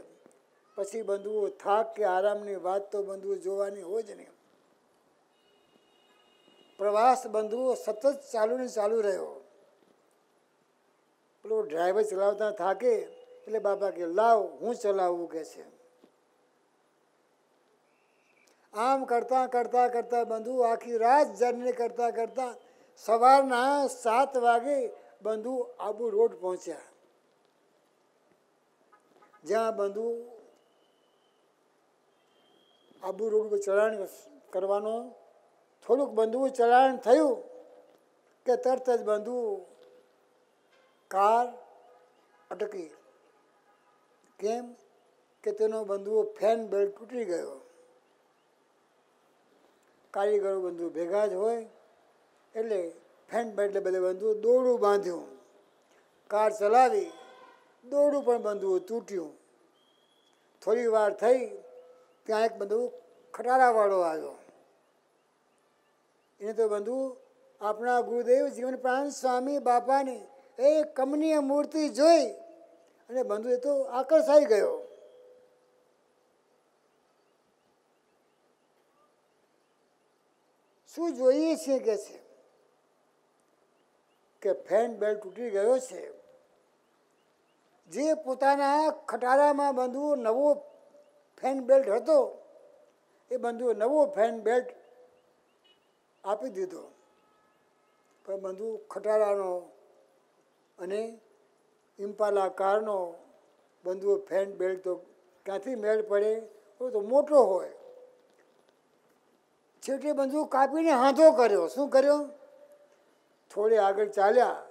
પછી બંધુઓ થાક કે આરામની વાત તો બંધુઓ જોવાની હોય જ નહીં. પ્રવાસ બંધુઓ સતત ચાલુ ને ચાલુ રહ્યો. પેલો ડ્રાઈવર ચલાવતા થાકે એટલે બાપા કે, લાવ, હું ચલાવવું કે છે. આમ કરતાં કરતાં કરતાં બંધુ આખી રાત જર્ની કરતા કરતાં સવારના સાત વાગે બંધુ આબુ રોડ પહોંચ્યા. જ્યાં બંધુ આબુ રોડ પર ચલાણ કરવાનો, થોડુંક બંધુ ચલાણ થયું કે તરત જ બંધુ કાર અટકી. કેમ? કે તેનો બંધુઓ ફેન બેલ્ટ તૂટી ગયો. કારીગરો બંધુ ભેગા જ હોય, એટલે ફેન એટલે બધે બંધુ દોરડું બાંધ્યું. કાર ચલાવી, દોરડું પણ બંધુઓ તૂટ્યું. થોડી વાર થઈ, ત્યાં એક બંધુ ખટારાવાળો આવ્યો. એને તો બંધુ આપણા ગુરુદેવ જીવન પ્રાણ સ્વામી બાપાની એ કમનીય મૂર્તિ જોઈ અને બંધુ એ તો આકર્ષાઈ ગયો. શું જોઈએ છે કે છે? કે ફેન બેલ્ટ તૂટી ગયો છે. જે પોતાના ખટારામાં બંધુ નવો ફેન બેલ્ટ હતો, એ બંધુએ નવો ફેન બેલ્ટ આપી દીધો. પણ બંધુ ખટારાનો અને ઇમ્પાલા કારનો બંધુઓ ફેન બેલ્ટ તો ક્યાંથી મેળ પડે? તો મોટો હોય. છેવટે બંદૂક કાપીને હાથો કર્યો. શું કર્યો? થોડે આગળ ચાલ્યા.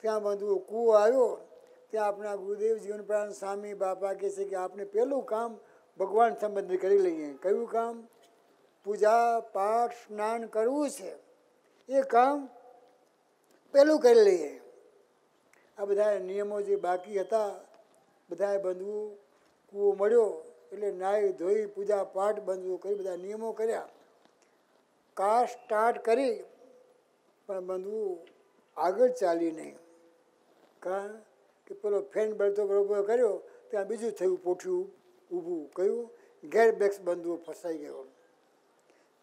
ત્યાં બંધુ કૂવો આવ્યો. ત્યાં આપણા ગુરુદેવ જીવનપ્રાણ સ્વામી બાપા કહે છે કે આપણે પહેલું કામ ભગવાન સંબંધી કરી લઈએ. કયું કામ? પૂજા, પાઠ, સ્નાન કરવું છે. એ કામ પહેલું કરી લઈએ. આ બધા નિયમો જે બાકી હતા બધાએ બંધવું કૂવો મળ્યો. એટલે નાહી, ધોઈ, પૂજા, પાઠ બંધવું કરી બધા નિયમો કર્યા. કાર સ્ટાર્ટ કરી, પણ બંધવું આગળ ચાલી નહીં. કારણ કે પેલો ફેન બળતો બરોબર કર્યો, ત્યાં બીજું થયું, પોઠ્યું, ઊભું કયું ઘેર બેક્સ બંધવું ફસાઈ ગયો.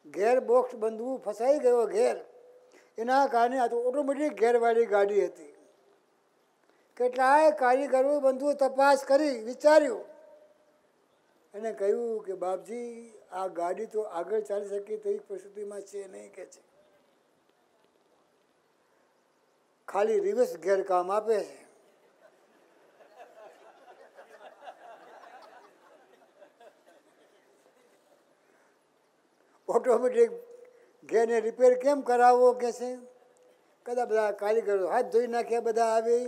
ઘેર બોક્સ બંધવું ફસાઈ ગયો, ઘેર. એના કારણે આ તો ઓટોમેટિક ઘેરવાળી ગાડી હતી. કેટલાય કારીગરો બંધુઓ તપાસ કરી, વિચાર્યું અને કહ્યું કે, બાપજી, આ ગાડી તો આગળ ચાલી શકે તેવી પરિસ્થિતિમાં છે નહીં, કે છે. ખાલી રિવર્સ ઘેર કામ આપે છે. ઓટોમેટિક ઘેરને રિપેર કેમ કરાવવો કે છે? કદાચ બધા કારીગરો હાથ ધોઈ નાખ્યા, બધા આવે.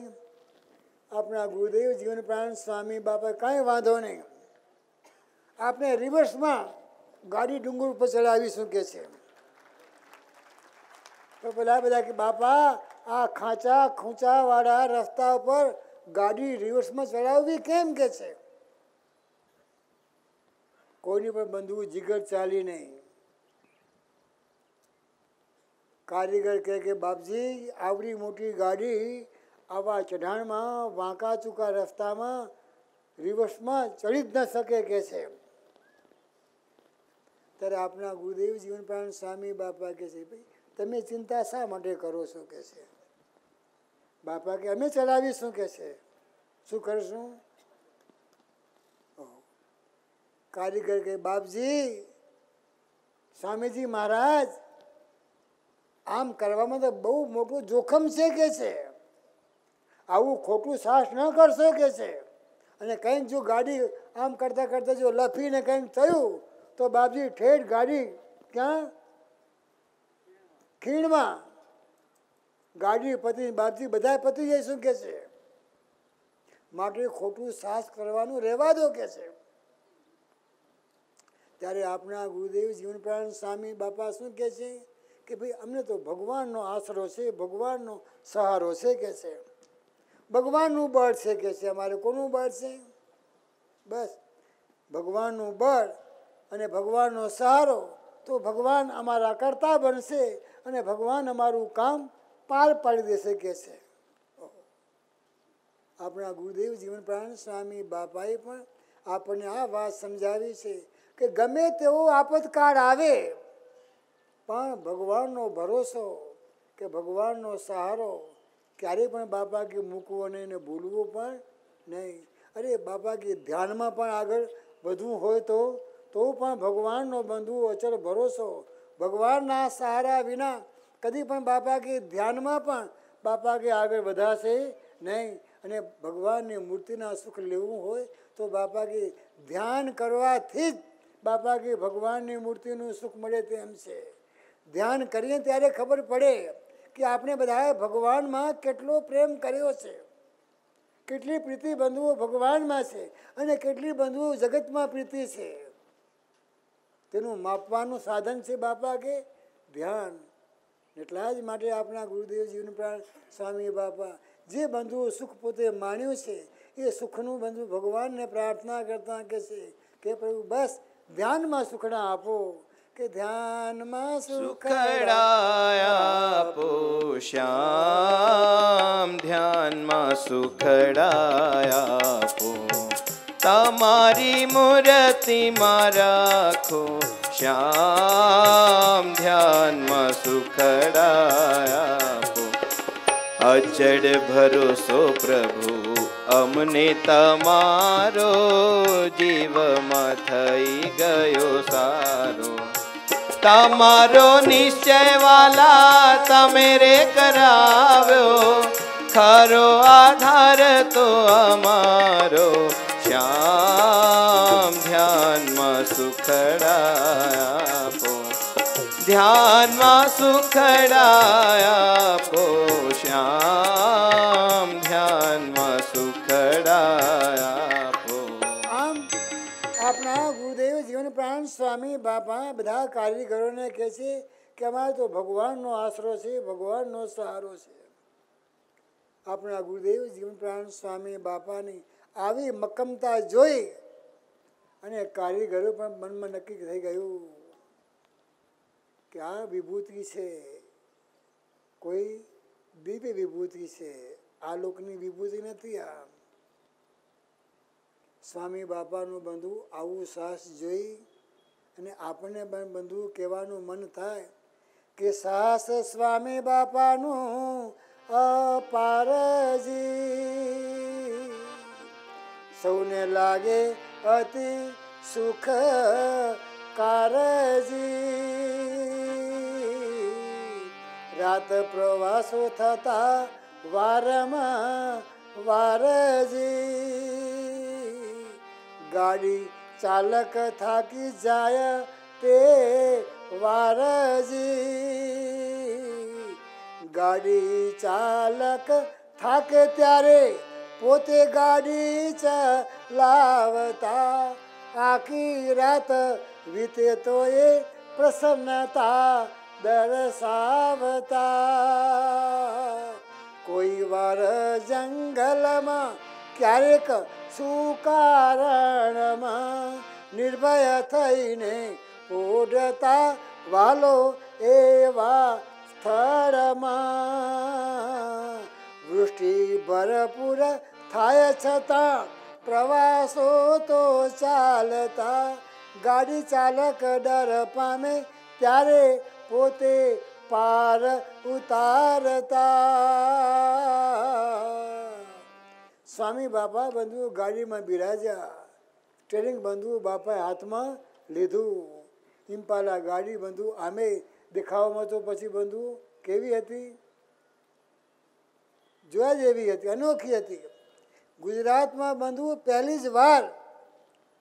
આપણા ગુરુદેવ જીવન પ્રાણ સ્વામી બાપા કાંઈ વાંધો નહીં. આપણે રિવર્સમાં ગાડી ડુંગર ઉપર ચડાવીશું કે છે? તો પેલા બધા કે, બાપા, આ ખાંચા ખૂંચા વાળા રસ્તા ઉપર ગાડી રિવર્સમાં ચડાવવી કેમ કે છે? કોઈની પણ બંધવું જીગર ચાલી નહીં. કારીગર કહે કે, બાપજી, આવડી મોટી ગાડી આવા ચઢાણમાં, વાંકા ચૂકા રસ્તામાં રિવર્સમાં ચડી જ ન શકે કે છે? ત્યારે આપણા ગુરુદેવ જીવનપ્રાણ સ્વામી બાપા કે છે, ભાઈ, તમે ચિંતા શા માટે કરો છો? કે છે. બાપા કે, અમે ચલાવીશું, કે છે. શું કરશું. કારીગર કે, બાપજી, સ્વામીજી મહારાજ, આમ કરવામાં તો બહુ મોટું જોખમ છે કે છે. આવું ખોટું સાહસ ન કરશો કે છે. અને કંઈક જો ગાડી આમ કરતાં કરતાં જો લફીને કંઈક થયું તો બાપજી ઠેઠ ગાડી ક્યાં? ખીણમાં. ગાડી પતિ, બાપજી બધા પતી શું કે છે? માટે ખોટું સાહસ કરવાનું રહેવા દો કે છે. ત્યારે આપણા ગુરુદેવ જીવન પ્રાણ સ્વામી બાપા શું કહે છે? કે ભાઈ, અમને તો ભગવાનનો આશરો છે, ભગવાનનો સહારો છે કે છે. ભગવાનનું બળ છે કે છે? અમારે કોનું બળ છે? બસ, ભગવાનનું બળ અને ભગવાનનો સહારો તો ભગવાન અમારા કરતા બનશે અને ભગવાન અમારું કામ પાર પાડી દેશે કે છે. આપણા ગુરુદેવ જીવનપ્રાણ સ્વામી બાપાએ પણ આપણને આ વાત સમજાવી છે કે ગમે તેવો આપતકાળ આવે, પણ ભગવાનનો ભરોસો કે ભગવાનનો સહારો ક્યારેય પણ બાપા કે મૂકવો નહીં ને ભૂલવું પણ નહીં. અરે બાપા કે ધ્યાનમાં પણ આગળ વધવું હોય તો તો પણ ભગવાનનો બંધુ અચળ ભરોસો ભગવાનના સહારા વિના કદી પણ બાપા કે ધ્યાનમાં પણ બાપા કે આગળ વધાશે નહીં. અને ભગવાનની મૂર્તિના સુખ લેવું હોય તો બાપા કે ધ્યાન કરવાથી જ બાપા કે ભગવાનની મૂર્તિનું સુખ મળે તેમ છે. ધ્યાન કરીએ ત્યારે ખબર પડે કે આપણે બધાએ ભગવાનમાં કેટલો પ્રેમ કર્યો છે. કેટલી પ્રીતિ બંધુઓ ભગવાનમાં છે અને કેટલી બંધુઓ જગતમાં પ્રીતિ છે. તેનું માપવાનું સાધન છે બાપા કે? ધ્યાન. એટલા જ માટે આપણા ગુરુદેવજીનું પ્રાણ, સ્વામી બાપા, જે બંધુઓ સુખ પોતે માણ્યું છે, એ સુખનું બંધુ ભગવાનને પ્રાર્થના કરતા કે છે કે પ્રભુ, બસ ધ્યાનમાં સુખડા આપો, કે ધ્યાનમાં સુખડાયાપો સુખડાયા શ્યામ ધ્યાનમાં સુખડાયા પો તમારી મૂર્તિ રાખો. શ્યામ ધ્યાનમાં સુખડાયા પો અચડ ભરોસો પ્રભુ, અમને તમારો જીવમાં થઈ ગયો સારો. તમારો નિશ્ચય વાલા તમે રે કરાવ્યો. ખરો આધાર તો અમારો. શ્યામ ધ્યાનમાં સુખડાયા પો ધ્યાનમાં સુખડાયા પો શ્યામ ધ્યાનમાં સુખડાયા પો આપણા ગુરુદેવ જીવન પ્રાણ સ્વામી બાપા બધા કારીગરોને કહે છે કે અમારે તો ભગવાનનો આશરો છે, ભગવાનનો સહારો છે. આપણા ગુરુદેવ જીવન પ્રાણ સ્વામી બાપાની આવી મક્કમતા જોઈ અને કારીગરો પણ મનમાં નક્કી થઈ ગયું કે આ વિભૂતિ છે. કોઈ દિવ્ય વિભૂતિ છે. આ લોકની વિભૂતિ નથી આ સ્વામી બાપાનું બંધુ આવું સાહસ જોઈ અને આપણને પણ બંધુ કહેવાનું મન થાય કે સાહસ સ્વામી બાપાનું અપારજી. સૌને લાગે અતિ સુખ કારજી રાત પ્રવાસો થતા વારમાં વારજી ગાડી ચાલક થાકી જાય તે વારજી ગાડી ચાલક થાકે ત્યારે પોતે ગાડી ચલાવતા, આખી રાત વીતે તો એ પ્રસન્નતા દર્શાવતા. કોઈ વાર જંગલમાં ક્યારેક સુકારણમાં નિર્ભય થઈને ઓઢતા વાલો એવા સ્થળમાં. વૃષ્ટિ ભરપૂર થાય છતાં પ્રવાસો તો ચાલતા. ગાડી ચાલક ડર પામે ત્યારે પોતે પાર ઉતારતા. સ્વામી બાપા બંધુ ગાડીમાં બિરાજ્યા. સ્ટેરિંગ બંધુ બાપાએ હાથમાં લીધું. ઇમ્પાલા ગાડી બંધુ આમે દેખાવામાં તો પછી બંધુ કેવી હતી? જોવા જેવી હતી, અનોખી હતી. ગુજરાતમાં બંધુ પહેલી જ વાર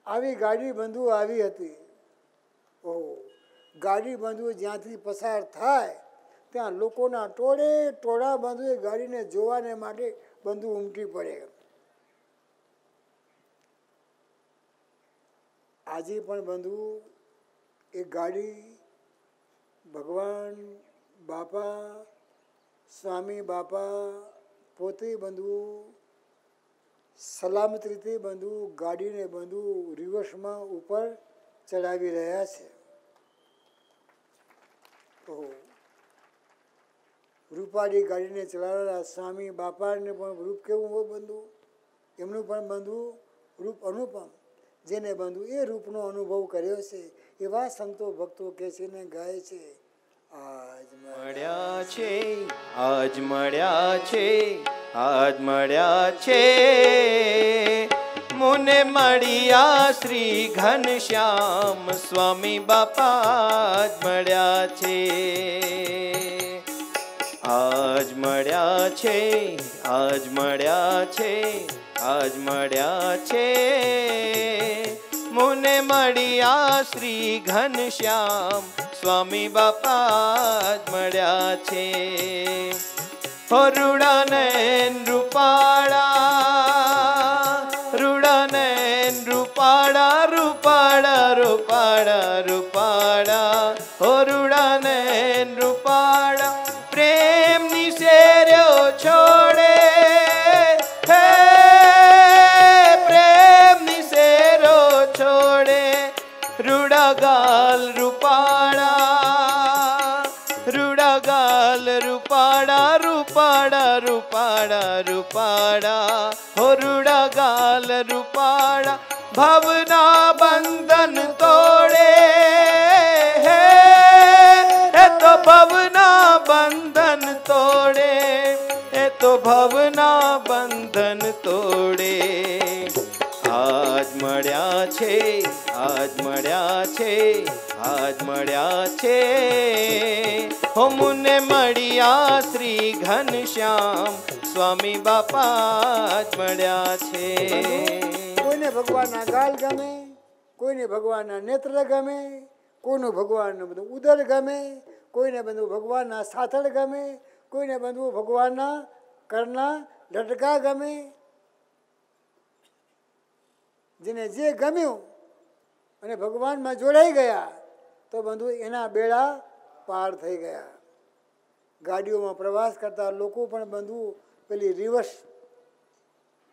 આવી ગાડી બંધુ આવી હતી. ઓહો. ગાડી બંધુ જ્યાંથી પસાર થાય, ત્યાં લોકોના ટોળે ટોળા બંધુ એ ગાડીને જોવાને માટે બંધુ ઉમટી પડે. આજે પણ બંધુ એ ગાડી ભગવાન બાપા, સ્વામી બાપા પોતે બંધુ સલામત રીતે બંધુ, ગાડીને બંધુ રિવર્સમાં ઉપર ચડાવી રહ્યા છે. તો રૂપાળી ગાડીને ચલાવેલા સ્વામી બાપાને પણ રૂપ કેવું હોય બંધુ? એમનું પણ બંધુ રૂપ અનુપમ, જેને બંધુ એ રૂપનો અનુભવ કર્યો છે. એવા સંતો ભક્તો કે છે ને ગાય છે, આજ મળ્યા છે, આજ મળ્યા છે આજ મળ્યા છે. મુને મળ્યા શ્રી ઘનશ્યામ સ્વામી બાપા, આજ મળ્યા છે. આજ મળ્યા છે, આજ મળ્યા છે, આજ મળ્યા છે. મુને મળ્યા શ્રી ઘનશ્યામ સ્વામી બાપા, આજ મળ્યા છે. રૂડાનેન રૂપાળા રૂડાનેન રૂપાળા રૂપાળા રૂપાળા રૂપાળા હો રૂડાનેન રૂપાળા રૂપાળા રૂપાળા હો રૂડાગાલ રૂપાળા ભાવના બંધન તોડે હે એ તો ભવના બંધન તોડે એ તો ભવના બંધન તોડે આજ મળ્યા છે આજ મળ્યા છે આજ મળ્યા છે. હો મુને મળ્યા શ્રી ઘનશ્યામ સ્વામી બાપા મળ્યા છે. કોઈને ભગવાનના ગાલ ગમે, કોઈને ભગવાનના નેત્ર ગમે, કોઈનું ભગવાનનું બધું ઉદર ગમે, કોઈને બધું ભગવાનના સાથળ ગમે, કોઈને બધું ભગવાનના કરના લટકા ગમે. જેને જે ગમ્યું, અને ભગવાનમાં જોડાઈ ગયા તો બંધુ એના બેડા પાર થઈ ગયા. ગાડીઓમાં પ્રવાસ કરતા લોકો પણ બંધુ પેલી રિવર્સ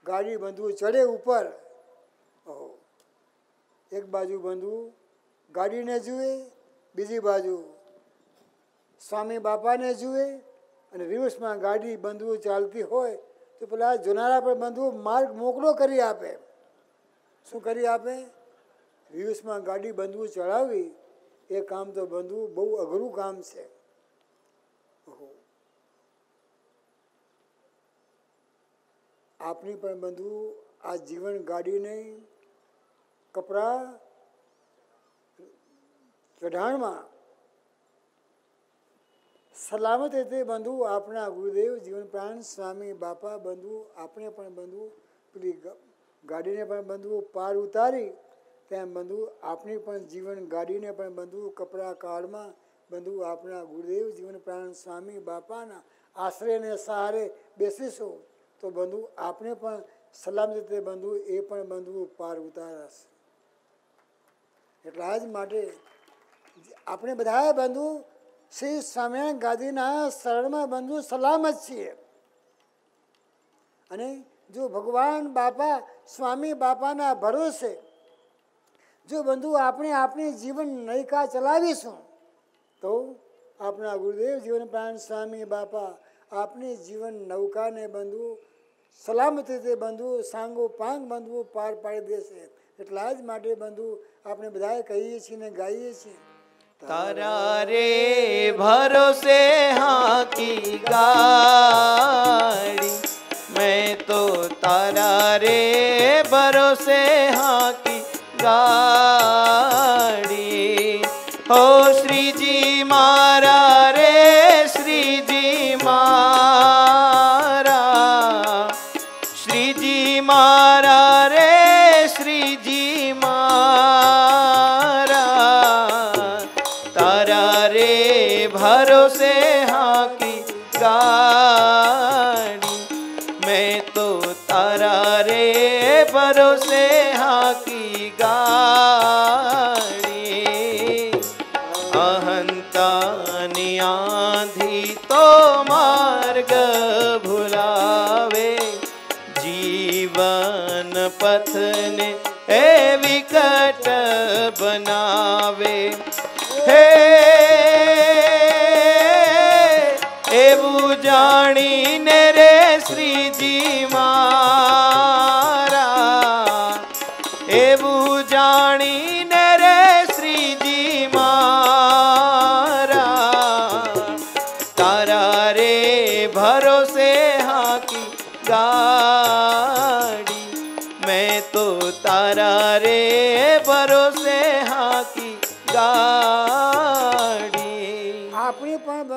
ગાડી બંધુ ચડે ઉપર. એક બાજુ બંધુ ગાડીને જુએ, બીજી બાજુ સ્વામી બાપાને જુએ અને રિવર્સમાં ગાડી બંધુ ચાલતી હોય તો પેલા જોનારા પર બંધુ માર્ગ મોકળો કરી આપે. શું કરી આપે? રિવર્સમાં ગાડી બંધુ ચડાવવી એ કામ તો બંધવું બહુ અઘરું કામ છે. આપની પણ બંધવું આ જીવન ગાડીને કપડાં, ચઢાણમાં સલામત રીતે બંધવું આપણા ગુરુદેવ જીવન પ્રાણ સ્વામી બાપા બંધુ આપણે પણ બંધવું, પેલી ગાડીને પણ બંધવું, પાર ઉતારી તેમ બંધુ આપણી પણ જીવન ગાડીને પણ બંધુ કપરા કાળમાં બંધુ આપણા ગુરુદેવ જીવન પ્રાણ સ્વામી બાપાના આશ્રયને સહારે બેસીશું. તો બંધુ આપણે પણ સલામ રીતે બંધુ એ પણ બંધુ પાર ઉતારશે. એટલા જ માટે આપણે બધાએ બંધુ શ્રી સ્વામિનારાયણ ગાદીના શરણમાં બંધુ સલામત છીએ. અને જો ભગવાન બાપા, સ્વામી બાપાના ભરોસે જો બંધુ, આપણે આપણી જીવન નૈકા ચલાવીશું, તો આપણા ગુરુદેવ જીવન પ્રાણ સ્વામી બાપા આપણી જીવન નૌકાને બંધુ, સલામત રીતે બંધુ, સાંગો પાંગ બંધુ પાર પાડી દેશે. એટલા જ માટે બંધુ, આપણે બધાએ કહીએ છીએ ને ગાઈએ છીએ. તારા રે ભરોસે હાકી ગાડી. મેં તો તારા રે ભરોસે હાકી કાઢી હો શ્રીજી મારા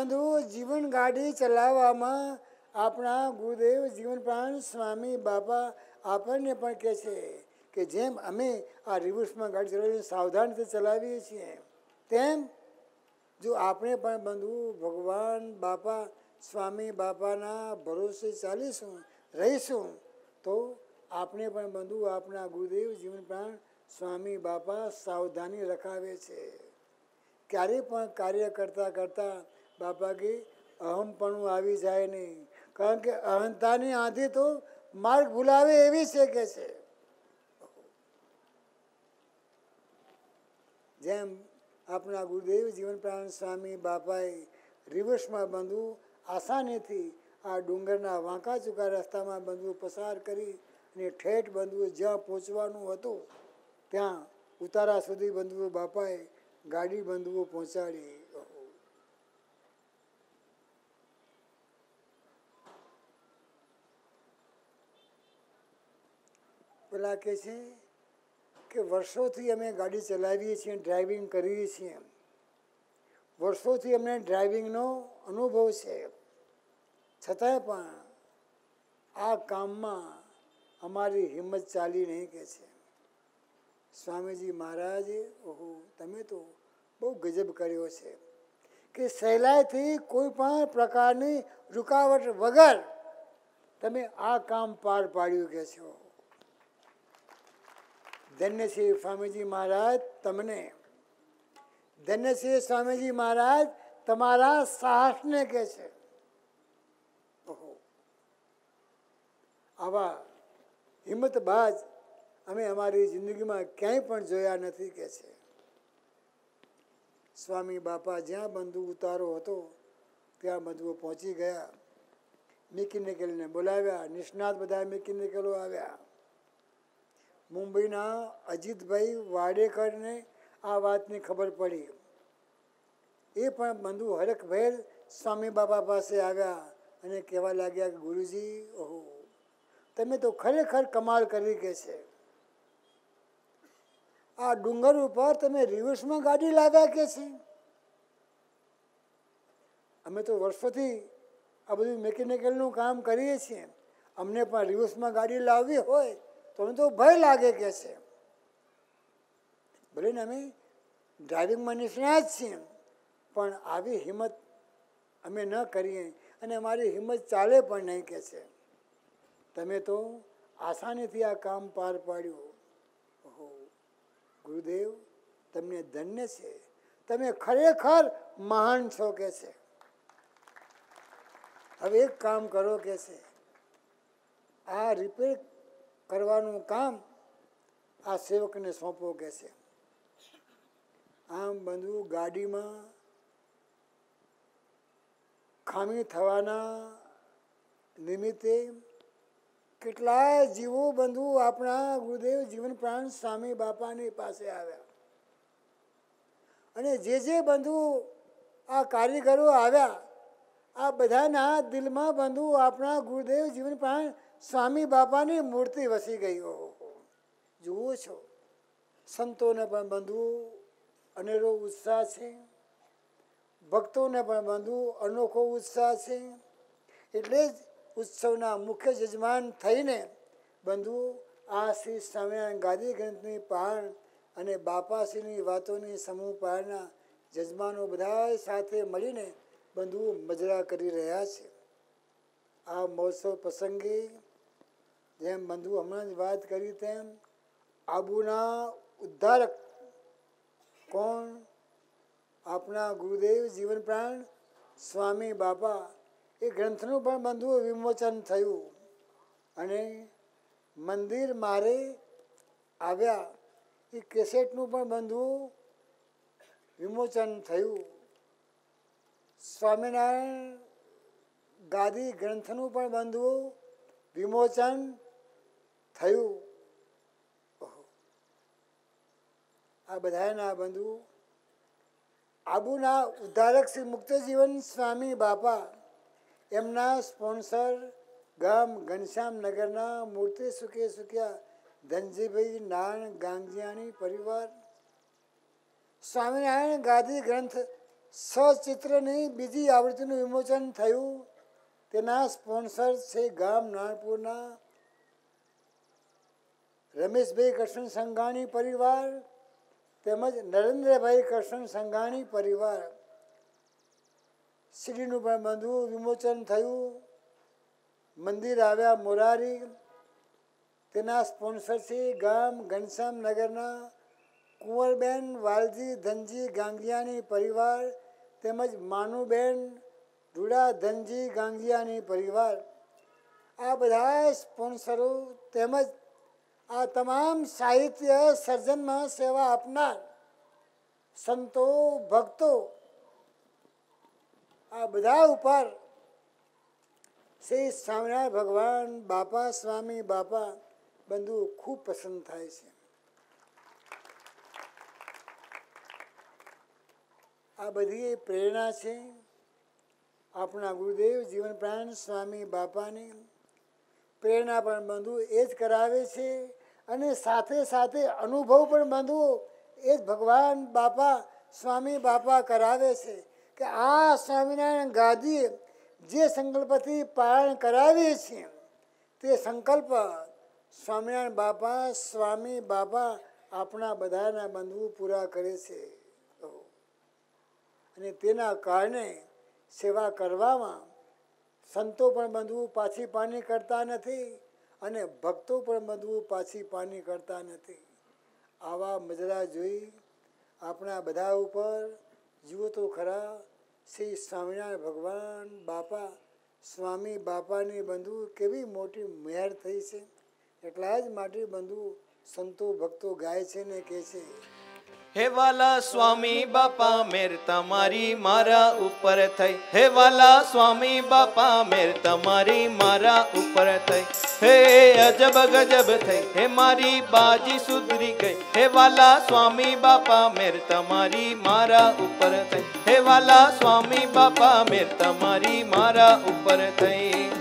બંધુ જીવન ગાડી ચલાવવામાં આપણા ગુરુદેવ જીવન પ્રાણ સ્વામી બાપા આપણને પણ કહે છે કે જેમ અમે આ રિવર્સમાં ગાડી ચલાવીએ સાવધાન રીતે ચલાવીએ છીએ, તેમ જો આપણે પણ બંધુ ભગવાન બાપા સ્વામી બાપાના ભરોસે ચાલીશું, રહીશું, તો આપણે પણ બંધુ આપણા ગુરુદેવ જીવન પ્રાણ સ્વામી બાપા સાવધાની રખાવે છે. ક્યારે પણ કાર્ય કરતાં કરતા બાપા કે અહમપણું આવી જાય નહીં. કારણ કે અહંતાની આંધી તો માર્ગ ભૂલાવે એવી છે કે છે. જેમ આપણા ગુરુદેવ જીવન પ્રાણ સ્વામી બાપાએ રિવર્સમાં બંધવું આસાનીથી આ ડુંગરના વાંકા ચૂકા રસ્તામાં બંધવું પસાર કરી અને ઠેઠ બંધુઓ જ્યાં પહોંચવાનું હતું, ત્યાં ઉતારા સુધી બંધુઓ બાપાએ ગાડી બંધુઓ પહોંચાડી. પેલા કહે છે કે વર્ષોથી અમે ગાડી ચલાવીએ છીએ ડ્રાઇવિંગ કરીએ છીએ. વર્ષોથી અમને ડ્રાઇવિંગનો અનુભવ છે. છતાંય પણ આ કામમાં અમારી હિંમત ચાલી નહીં કે છે. સ્વામીજી મહારાજે, ઓહો, તમે તો બહુ ગજબ કર્યો છે કે સહેલાઈથી કોઈ પણ પ્રકારની રૂકાવટ વગર તમે આ કામ પાર પાડ્યું કે છો. ધન્ય શ્રી સ્વામીજી મહારાજ, તમને. ધન્ય શ્રી સ્વામીજી મહારાજ, તમારા સાહસને કહે છે. આવા હિંમતબાજ અમે અમારી જિંદગીમાં ક્યાંય પણ જોયા નથી કે છે. સ્વામી બાપા જ્યાં બંધુ ઉતારો હતો, ત્યાં બંધુઓ પહોંચી ગયા. મિકેનિકલને બોલાવ્યા, નિષ્ણાત બધા મિકેનિકલો આવ્યા. મુંબઈના અજીતભાઈ વાડેકરને આ વાતની ખબર પડી. એ પણ બંધુ હરખભેર સ્વામી બાબા પાસે આવ્યા અને કહેવા લાગ્યા કે, ગુરુજી, ઓહો, તમે તો ખરેખર કમાલ કરી કે છે. આ ડુંગર ઉપર તમે રિવર્સમાં ગાડી લાવ્યા કે છે? અમે તો વર્ષોથી આ બધું મેકેનિકલનું કામ કરીએ છીએ. અમને પણ રિવર્સમાં ગાડી લાવવી હોય તો મને તો ભય લાગે કે છે. ભલે ને અમે ડ્રાઇવિંગમાં નિષ્ણાત છીએ, પણ આવી હિંમત અમે ન કરીએ અને અમારી હિંમત ચાલે પણ નહીં કે છે. તમે તો આસાનીથી આ કામ પાર પાડ્યું. ઓહો, ગુરુદેવ, તમને ધન્ય છે. તમે ખરેખર મહાન છો કે છે. હવે એક કામ કરો કે છે. આ રિપેર કરવાનું કામ આ સેવકને સોંપો કે છે. આમ બંધુ ગાડીમાં ખામી થવાના નિમિત્તે કેટલાય જીવો બંધુ આપણા ગુરુદેવ જીવન પ્રાણ સ્વામી બાપાની પાસે આવ્યા. અને જે જે બંધુ આ કારીગરો આવ્યા, આ બધાના દિલમાં બંધુ આપણા ગુરુદેવ જીવન પ્રાણ સ્વામી બાપાની મૂર્તિ વસી ગઈ, ઓહો. જુઓ છો. સંતોને પણ બંધુ, અનેરો ઉત્સાહ છે. ભક્તોને પણ બંધુ, અનોખો ઉત્સાહ છે. એટલે જ ઉત્સવના મુખ્ય યજમાન થઈને બંધુ આ શ્રી સ્વામિનારાયણ ગાદી ગ્રંથની પહાણ અને બાપાશ્રીની વાતોની સમૂહ પહાણના યજમાનો બધા સાથે મળીને બંધુ મજરા કરી રહ્યા છે. આ મહોત્સવ પ્રસંગે જેમ બંધુ હમણાં જ વાત કરી તેમ, આબુના ઉદ્ધારક કોણ? આપણા ગુરુદેવ જીવન પ્રાણ સ્વામી બાપા. એ ગ્રંથનું પણ બંધુ વિમોચન થયું. અને મંદિર મારે આવ્યા. એ કેસેટનું પણ બંધુ વિમોચન થયું. સ્વામિનારાયણ ગાદી ગ્રંથનું પણ બંધુ વિમોચન થયું? આ બધાના બંધુ આબુના ઉદ્ધારક શ્રી મુક્તજીવન સ્વામી બાપા, એમના સ્પોન્સર ગામ ઘનશ્યામનગરના મૂર્તિ સુખે સુખ્યા ધનજીભાઈ નારાયણ ગાંધીયાણી પરિવાર. સ્વામિનારાયણ ગાદી ગ્રંથ સચિત્રની બીજી આવૃત્તિનું વિમોચન થયું. તેના સ્પોન્સર છે ગામ નાણપુરના રમેશભાઈ કૃષ્ણ સંઘાણી પરિવાર તેમજ નરેન્દ્રભાઈ કૃષ્ણ સંઘાણી પરિવાર. શ્રીનું પણ બંધુ વિમોચન થયું. મંદિર આવ્યા મોરારી. તેના સ્પોન્સરથી ગામ ઘનશ્યામ નગરના કુંવરબેન, વાલજી, ધનજી ગાંગિયાની પરિવાર તેમજ માનુબેન, રૂડા, ધનજી ગાંગિયાની પરિવાર. આ બધા સ્પોન્સરો તેમજ આ તમામ સાહિત્ય સર્જનમાં સેવા આપનાર સંતો, ભક્તો આ બધા ઉપર શ્રી સ્વામિનારાયણ ભગવાન બાપા, સ્વામી, બાપા બંધુ ખૂબ પસંદ થાય છે. આ બધી પ્રેરણા છે. આપણા ગુરુદેવ જીવન પ્રાણ સ્વામી બાપાની પ્રેરણા પણ બંધુ એ જ કરાવે છે અને સાથે સાથે અનુભવ પણ બંધુ એ જ ભગવાન બાપા, સ્વામી બાપા કરાવે છે કે આ સ્વામિનારાયણ ગાદી જે સંકલ્પથી પારણ કરાવીએ છીએ તે સંકલ્પ સ્વામિનારાયણ બાપા, સ્વામી બાપા આપણા બધાના બંધુ પૂરા કરે છે. અને તેના કારણે સેવા કરવામાં સંતો પણ બંધવું પાછી પાની કરતા નથી અને ભક્તો પણ બંધવું પાછી પાની કરતા નથી. આવા મજરા જોઈ આપણા બધા ઉપર જુઓ તો ખરા. શ્રી સ્વામિનારાયણ ભગવાન બાપા, સ્વામી બાપાની બંધુ કેવી મોટી મહેર થઈ છે. એટલા જ માટે બંધુ સંતો ભક્તો ગાય છે ને કહે છે. હે વાલા સ્વામી બાપા, મેર તમારી મારા ઉપર થઈ. હે વાલા સ્વામી બાપા, મેર તમારી મારા ઉપર થઈ. હે અજબ ગજબ થઈ, હે મારી બાજી સુધરી ગઈ. હે વાલા સ્વામી બાપા, મેર તમારી મારા ઉપર થઈ. હે વાલા સ્વામી બાપા, મેર તમારી મારા ઉપર થઈ.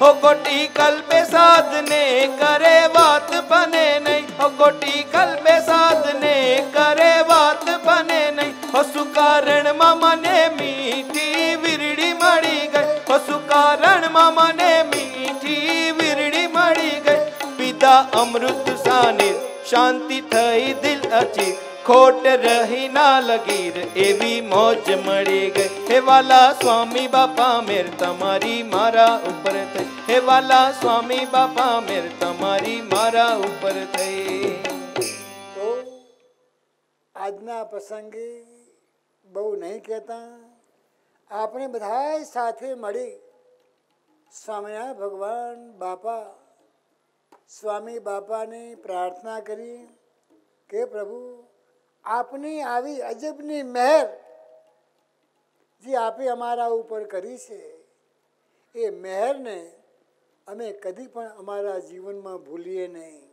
હો ગોટી કલ્પે સાધને કરે વાત બને નહીં. હો ગોટી કલ્પે સાધને કરે વાત બને નહીં. હો સુકારણમાં મને મીઠી વીરડી મળી ગઈ. હો સુકારણમાં મને મીઠી विरड़ी મળી ગઈ. પીધા અમૃત સાનિર શાંતિ થઈ દિલ અચી ખોટ રહી ના લગીર એવી મોજ મળી ગઈ હે વાલા સ્વામી બાપા મેર તમારી મારા ઉપર થઈ હે વાલા સ્વામી બાપા મેર તમારી મારા ઉપર થઈ તો આજના પ્રસંગે બહુ નહીં કહેતા આપણે બધા સાથે મળી સ્વામિનારાયણ ભગવાન બાપા સ્વામી બાપાને પ્રાર્થના કરી કે પ્રભુ આપની આવી અજબની મહેર જે આપે અમારા ઉપર કરી છે, એ મહેરને અમે કદી પણ અમારા જીવનમાં ભૂલીએ નહીં.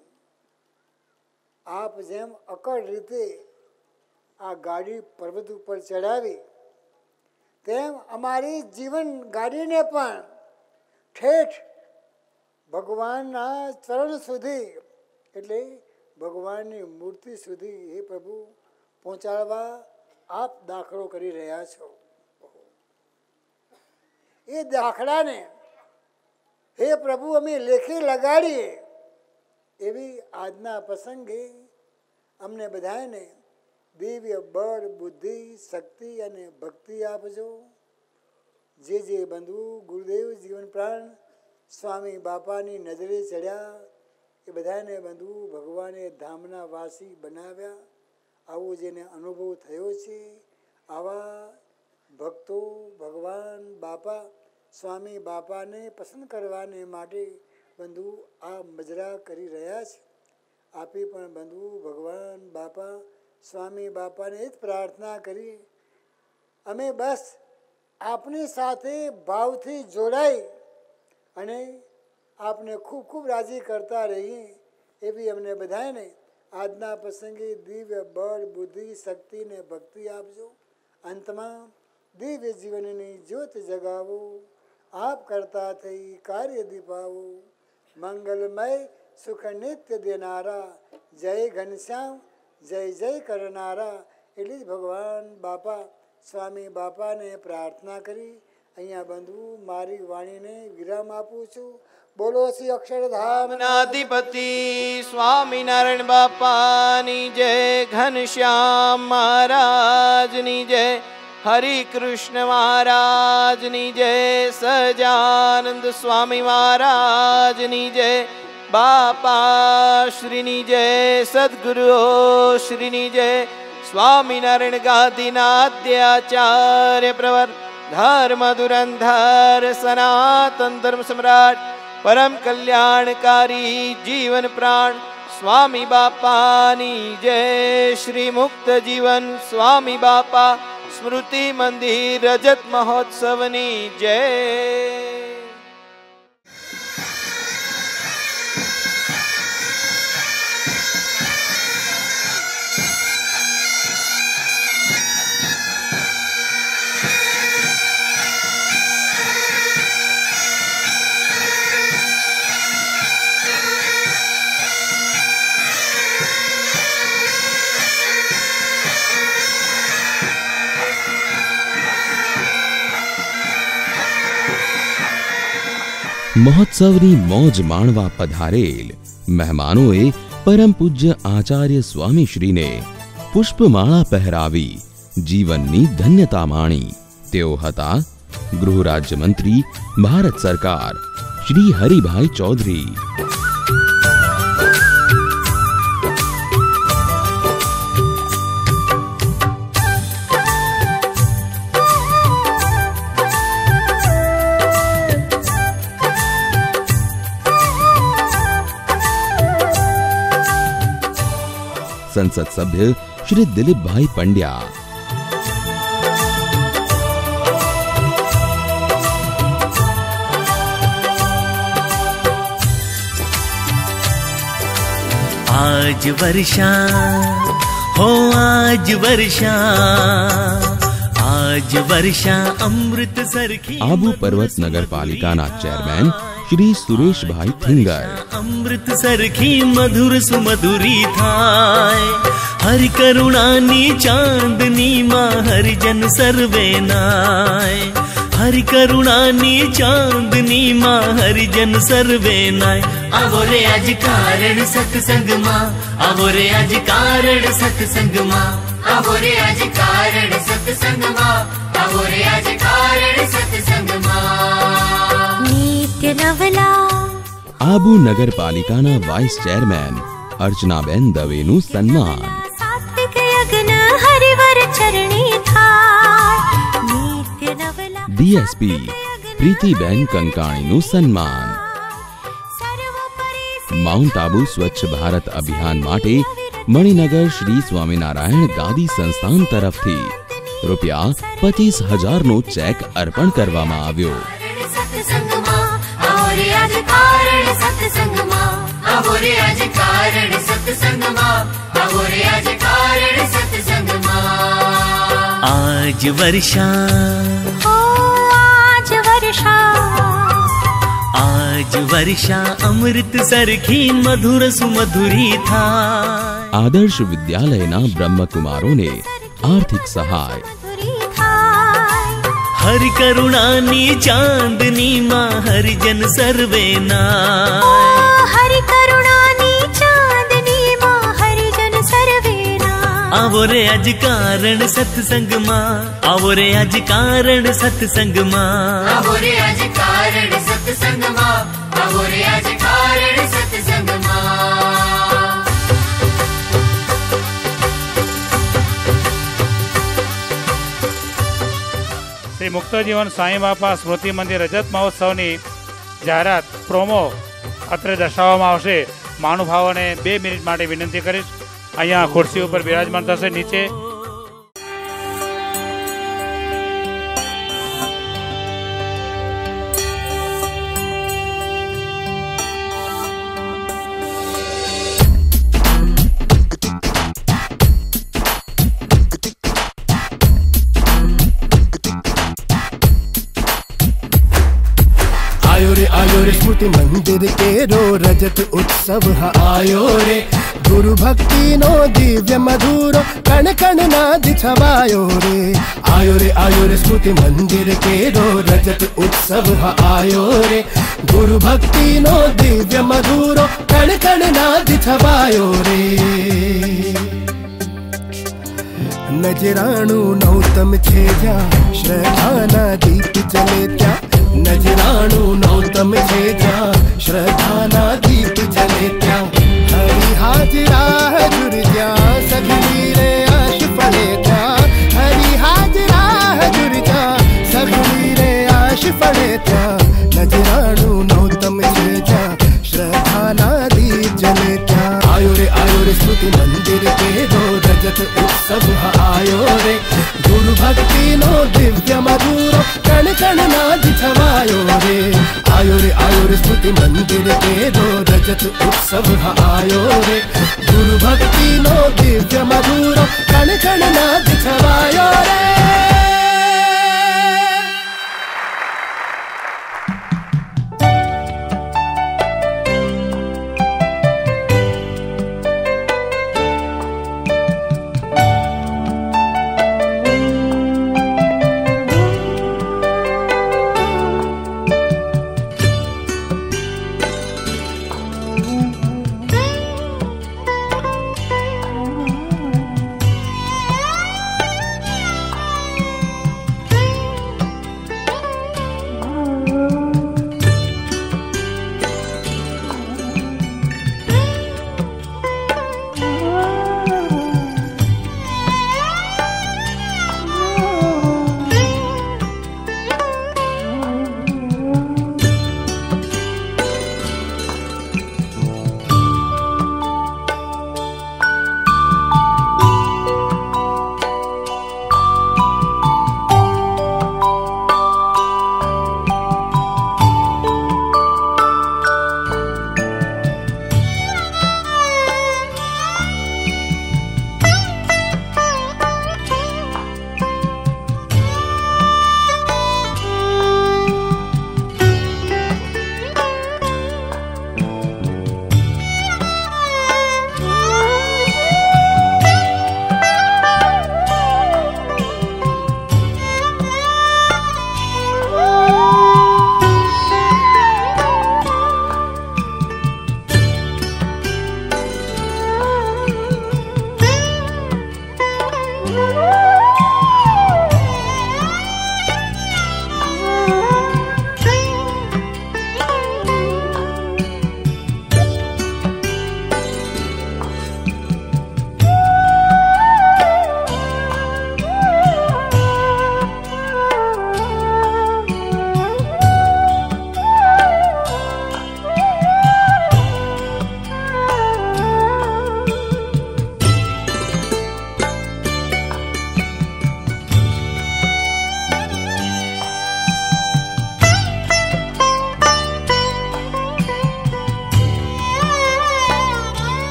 આપ જેમ અકળ રીતે આ ગાડી પર્વત ઉપર ચડાવી તેમ અમારી જીવન ગાડીને પણ ઠેઠ ભગવાનના ચરણ સુધી, એટલે ભગવાનની મૂર્તિ સુધી, હે પ્રભુ પહોંચાડવા આપ દાખલો કરી રહ્યા છો. એ દાખલાને હે પ્રભુ, અમે લેખે લગાડીએ એવી આજના પ્રસંગે અમને બધાને દિવ્ય બળ, બુદ્ધિ, શક્તિ અને ભક્તિ આપજો. જે જે બંધુ ગુરુદેવ જીવન પ્રાણ સ્વામી બાપાની નજરે ચડ્યા, એ બધાને બંધુ ભગવાને ધામના વાસી બનાવ્યા. આવો જેને અનુભવ થયો છે, આવા ભક્તો ભગવાન બાપા, સ્વામી બાપાને પસંદ કરવાને માટે બંધુ આ મજરા કરી રહ્યા છે. આપે પણ બંધુ ભગવાન બાપા, સ્વામી બાપાને જ પ્રાર્થના કરી, અમે બસ આપની સાથે ભાવથી જોડાઈ અને આપને ખૂબ ખૂબ રાજી કરતા રહીએ એવી અમને બધાને આજના પ્રસંગે દિવ્ય બળ બુદ્ધિ શક્તિ ને ભક્તિ આપજો અંતમાં દિવ્ય જીવનની જ્યોત જગાવો આપ કરતા થઈ કાર્ય દીપાવો મંગલમય સુખ નિત્ય દેનારા જય ઘનશ્યામ જય જય કરનારા એટલી જ ભગવાન બાપા સ્વામી બાપાને પ્રાર્થના કરી અહીંયા બંધુ, મારી વાણીને વિરામ આપું છું. બોલો શ્રી અક્ષરધામ નાધિપતિ સ્વામિનારાયણ બાપાની જય ઘનશ્યામ મહારાજની જય, હરિ કૃષ્ણ મહારાજની જય, સજાનંદ સ્વામી મહારાજની જય બાપા શ્રીની જય, સદગુરુઓ શ્રીની જય, સ્વામિનારાયણ ગાદીના અધ્યાચાર્ય પ્રવર ધર્મ ધુરંધર સનાતન ધર્મ સમ્રાટ પરમ કલ્યાણકારી જીવન પ્રાણ સ્વામી બાપાની જય શ્રી મુક્ત જીવન સ્વામી બાપા સ્મૃતિ મંદિર રજત મહોત્સવની જય મહોત્સવની મોજ માણવા પધારેલ મહેમાનોએ પરમ પૂજ્ય આચાર્ય સ્વામીશ્રીને પુષ્પમાળા પહેરાવી જીવનની ધન્યતા માણી. તેઓ હતા ગૃહ રાજ્યમંત્રી, ભારત સરકાર, શ્રી હરિભાઈ ચૌધરી. संसद सभ्य श्री दिलीप भाई पंड्या। आज वर्षा हो आज वर्षा आज वर्षा अमृत सर आबू पर्वत नगर पालिका ना चेयरमैन श्री सुरेश भाई थिंगर अमृत सर की मधुर सुमधुरी थाय हर करुणानी चांदनी माँ हरिजन सर्वे नाय हरि करुणानी चांदनी माँ हरिजन सर्वे नाय आवो रे आज कारण सत्संग माँ, आवो रे आज कारण सत्संग माँ। आवो रे आज कारण सत्संग माँ, आवो रे आज कारण सत्संग माँ। નિત્ય નવલા આબુ નગરપાલિકાના વાઇસ ચેરમેન અર્ચનાબેન દવેનું સન્માન સાત્વિક યજ્ઞ હરિવર ચરણી થાય ડીએસપી પ્રીતિબેન કંકાણીનું સન્માન માઉન્ટ આબુ સ્વચ્છ ભારત અભિયાન માટે મણિનગર શ્રી સ્વામિનારાયણ ગાદી સંસ્થાન તરફથી રૂપિયા પચીસ હજારનો ચેક અર્પણ કરવામાં આવ્યો। સત્સંગમાં આવો રે આજ કારણ સત્સંગમાં આવો રે આજ કારણ સત્સંગમાં આજ વર્ષા ઓ આજ વર્ષા આજ વર્ષા અમૃત સરખી મધુર સુમધુરી થા આદર્શ વિદ્યાલયના બ્રહ્મકુમારોને આર્થિક સહાય હર કરુણાની ચાંદની માં હરિજન સર્વે ના હરિ કરુણાની ચાંદની માં હરિજન સર્વેના આવો રે આજ કારણ સત્સંગમાં આવો રે આજ કારણ સત્સંગમાં આવો રે આજ કારણ સત્સંગમાં આવો રે આજ કારણ સત્સંગમાં શ્રી મુક્તજીવન સાંઈ બાપા સ્મૃતિ મંદિર રજત મહોત્સવની જાહેરાત, પ્રોમો અત્રે દર્શાવવામાં આવશે. મહાનુભાવોને બે મિનિટ માટે વિનંતી કરીશ. અહીંયા ખુરશી ઉપર બિરાજમાન થશે નીચે. મંદિર કેરો રજત ઉત્સવ આયો રે ગુરુ ભક્તિનો દિવ્ય મધુરો કણ કણ નાદ છવાયો રે આયો રે આયો રે સ્મૃતિ મંદિર કેરો રજત ઉત્સવ આયો રે ગુરુ ભક્તિનો દિવ્ય મધુરો કણ કણ નાદ છવાયો રે નજરાણું નૌતમ છે જ્યાં શ્રદ્ધાના દીપ ચલે ત્યાં નજરાણું નૌતમ છે જ્યાં શ્રદ્ધાના દીપ જલે ત્યાં હરી હાજરા હજુર જ્યાં સગલી રે આશ ફળે ત્યાં હરી હાજરા હજુર જ્યાં સગલી રે આશ ફળે ત્યાં નજરાણું નૌતમ છે જ્યાં શ્રદ્ધાના દીપ જલે ત્યાં આયો રે આયો રે સ્મૃતિ મંદિર કે રો જગત ઉત્સવ આયો રે ગુરુ ભક્તિ નો દિવ્ય મધુરો કણ કણ નાદ છવાયો રે આયો રે આયો રે સ્તુતિ મંદિર તેરો રજત ઉત્સવ આયો રે ગુરુ ભક્તિ નો દિવ્ય મધુરો કણ કણ નાદ છવાયો રે